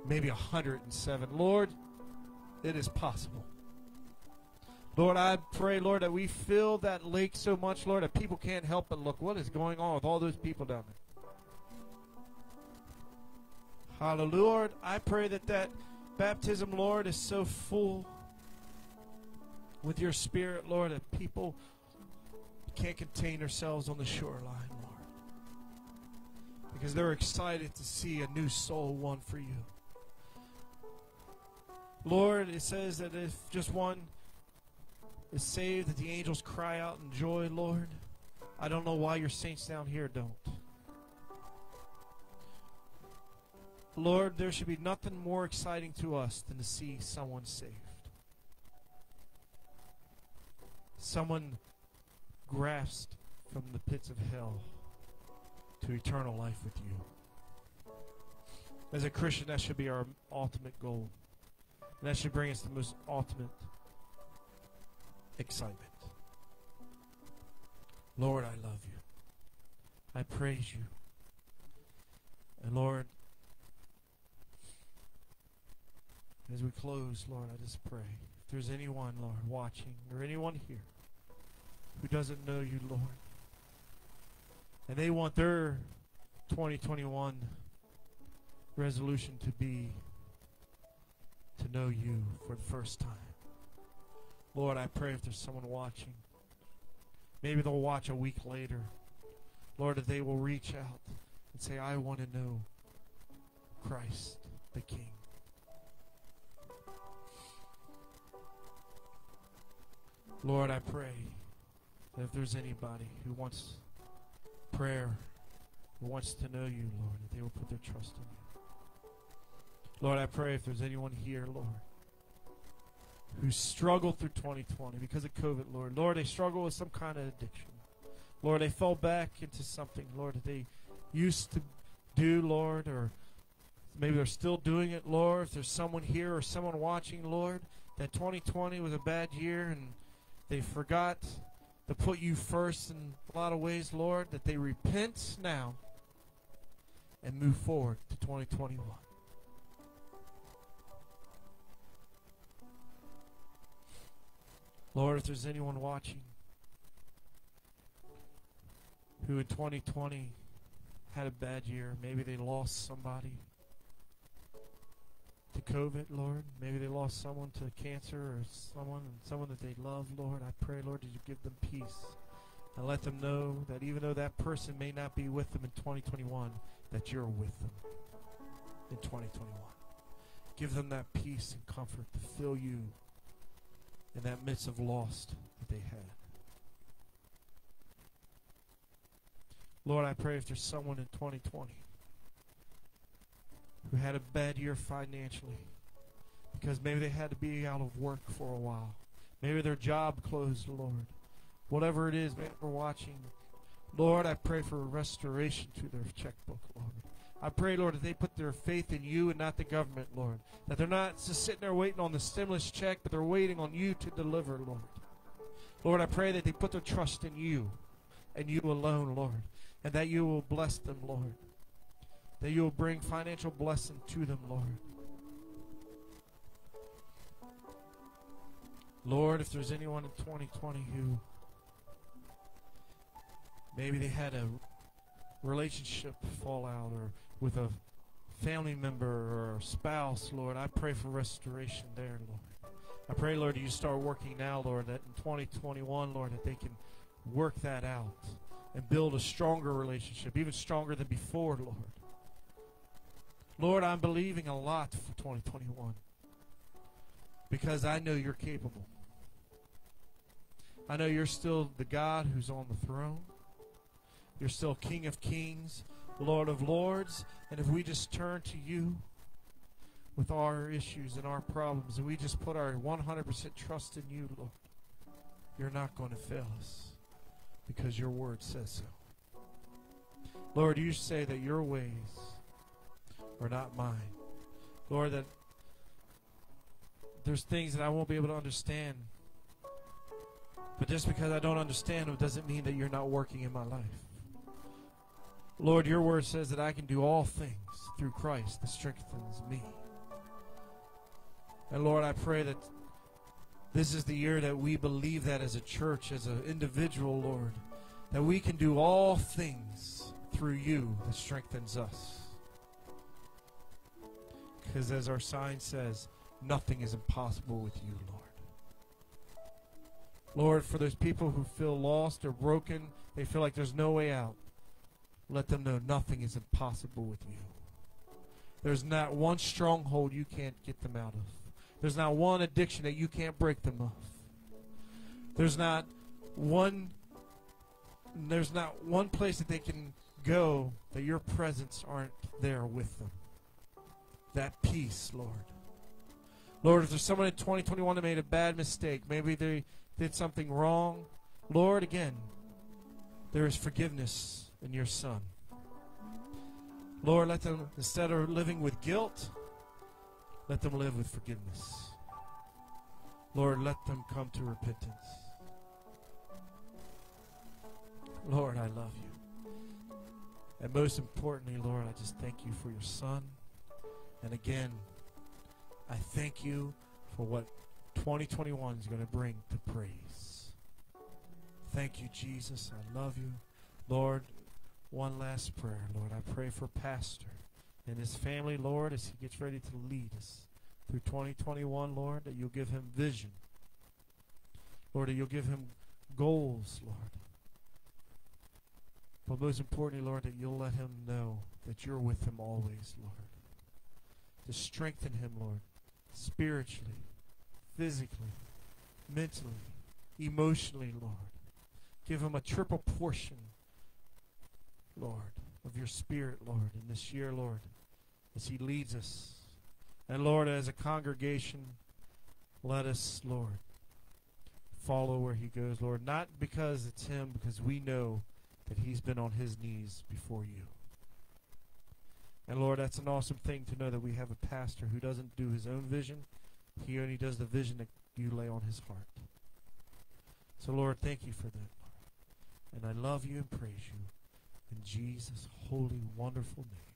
maybe 107. Lord, it is possible. Lord, I pray, Lord, that we fill that lake so much, Lord, that people can't help but look. What is going on with all those people down there? Hallelujah. Lord, I pray that that baptism, Lord, is so full with your spirit, Lord, that people can't contain themselves on the shoreline, Lord. Because they're excited to see a new soul won for you. Lord, it says that if just one is saved, that the angels cry out in joy, Lord. I don't know why your saints down here don't. Lord, there should be nothing more exciting to us than to see someone saved. Someone grasped from the pits of hell to eternal life with you. As a Christian, that should be our ultimate goal. And that should bring us the most ultimate excitement. Lord, I love you. I praise you. And Lord, as we close, Lord, I just pray. If there's anyone, Lord, watching, or anyone here who doesn't know you, Lord, and they want their 2021 resolution to be to know you for the first time. Lord, I pray if there's someone watching, maybe they'll watch a week later. Lord, that they will reach out and say, I want to know Christ the King. Lord, I pray that if there's anybody who wants prayer, who wants to know you, Lord, that they will put their trust in you. Lord, I pray if there's anyone here, Lord, who struggled through 2020 because of COVID, Lord. Lord, they struggle with some kind of addiction. Lord, they fell back into something, Lord, that they used to do, Lord, or maybe they're still doing it, Lord. If there's someone here or someone watching, Lord, that 2020 was a bad year and they forgot to put you first in a lot of ways, Lord, that they repent now and move forward to 2021. Lord, if there's anyone watching who in 2020 had a bad year, maybe they lost somebody to COVID, Lord. Maybe they lost someone to cancer or someone someone that they love, Lord. I pray, Lord, that you give them peace and let them know that even though that person may not be with them in 2021, that you're with them in 2021. Give them that peace and comfort to fill you in that midst of lost that they had. Lord, I pray if there's someone in 2020 who had a bad year financially because maybe they had to be out of work for a while. Maybe their job closed, Lord. Whatever it is, maybe we're watching. Lord, I pray for a restoration to their checkbook, Lord. I pray, Lord, that they put their faith in you and not the government, Lord. That they're not just sitting there waiting on the stimulus check, but they're waiting on you to deliver, Lord. Lord, I pray that they put their trust in you and you alone, Lord. And that you will bless them, Lord. That you will bring financial blessing to them, Lord. Lord, if there's anyone in 2020 who maybe they had a relationship fallout or with a family member or spouse, Lord, I pray for restoration there, Lord. I pray, Lord, you start working now, Lord, that in 2021, Lord, that they can work that out and build a stronger relationship, even stronger than before, Lord. Lord, I'm believing a lot for 2021 because I know you're capable. I know you're still the God who's on the throne. You're still King of kings, Lord of lords. And if we just turn to you with our issues and our problems, and we just put our 100% trust in you, Lord, you're not going to fail us because your word says so. Lord, you say that your ways are not mine. Lord, that there's things that I won't be able to understand. But just because I don't understand them doesn't mean that you're not working in my life. Lord, your word says that I can do all things through Christ that strengthens me. And Lord, I pray that this is the year that we believe that as a church, as an individual, Lord, that we can do all things through you that strengthens us. Because as our sign says, nothing is impossible with you, Lord. Lord, for those people who feel lost or broken, they feel like there's no way out. Let them know nothing is impossible with you. There's not one stronghold you can't get them out of. There's not one addiction that you can't break them of. There's not one there's not one place that they can go that your presence aren't there with them. That peace, Lord. Lord, if there's someone in 2021 that made a bad mistake, maybe they did something wrong, Lord, again, there is forgiveness in your Son. Lord, let them, instead of living with guilt, let them live with forgiveness. Lord, let them come to repentance. Lord, I love you. And most importantly, Lord, I just thank you for your Son. And again, I thank you for what 2021 is going to bring to praise. Thank you, Jesus. I love you. Lord, one last prayer, Lord. I pray for Pastor and his family, Lord, as he gets ready to lead us through 2021, Lord, that you'll give him vision. Lord, that you'll give him goals, Lord. But most importantly, Lord, that you'll let him know that you're with him always, Lord. To strengthen him, Lord, spiritually, physically, mentally, emotionally, Lord. Give him a triple portion, Lord, of your spirit, Lord, in this year, Lord, as he leads us. And Lord, as a congregation, let us, Lord, follow where he goes, Lord. Not because it's him, because we know that he's been on his knees before you. And Lord, that's an awesome thing to know that we have a pastor who doesn't do his own vision. He only does the vision that you lay on his heart. So, Lord, thank you for that. And I love you and praise you in Jesus' holy, wonderful name.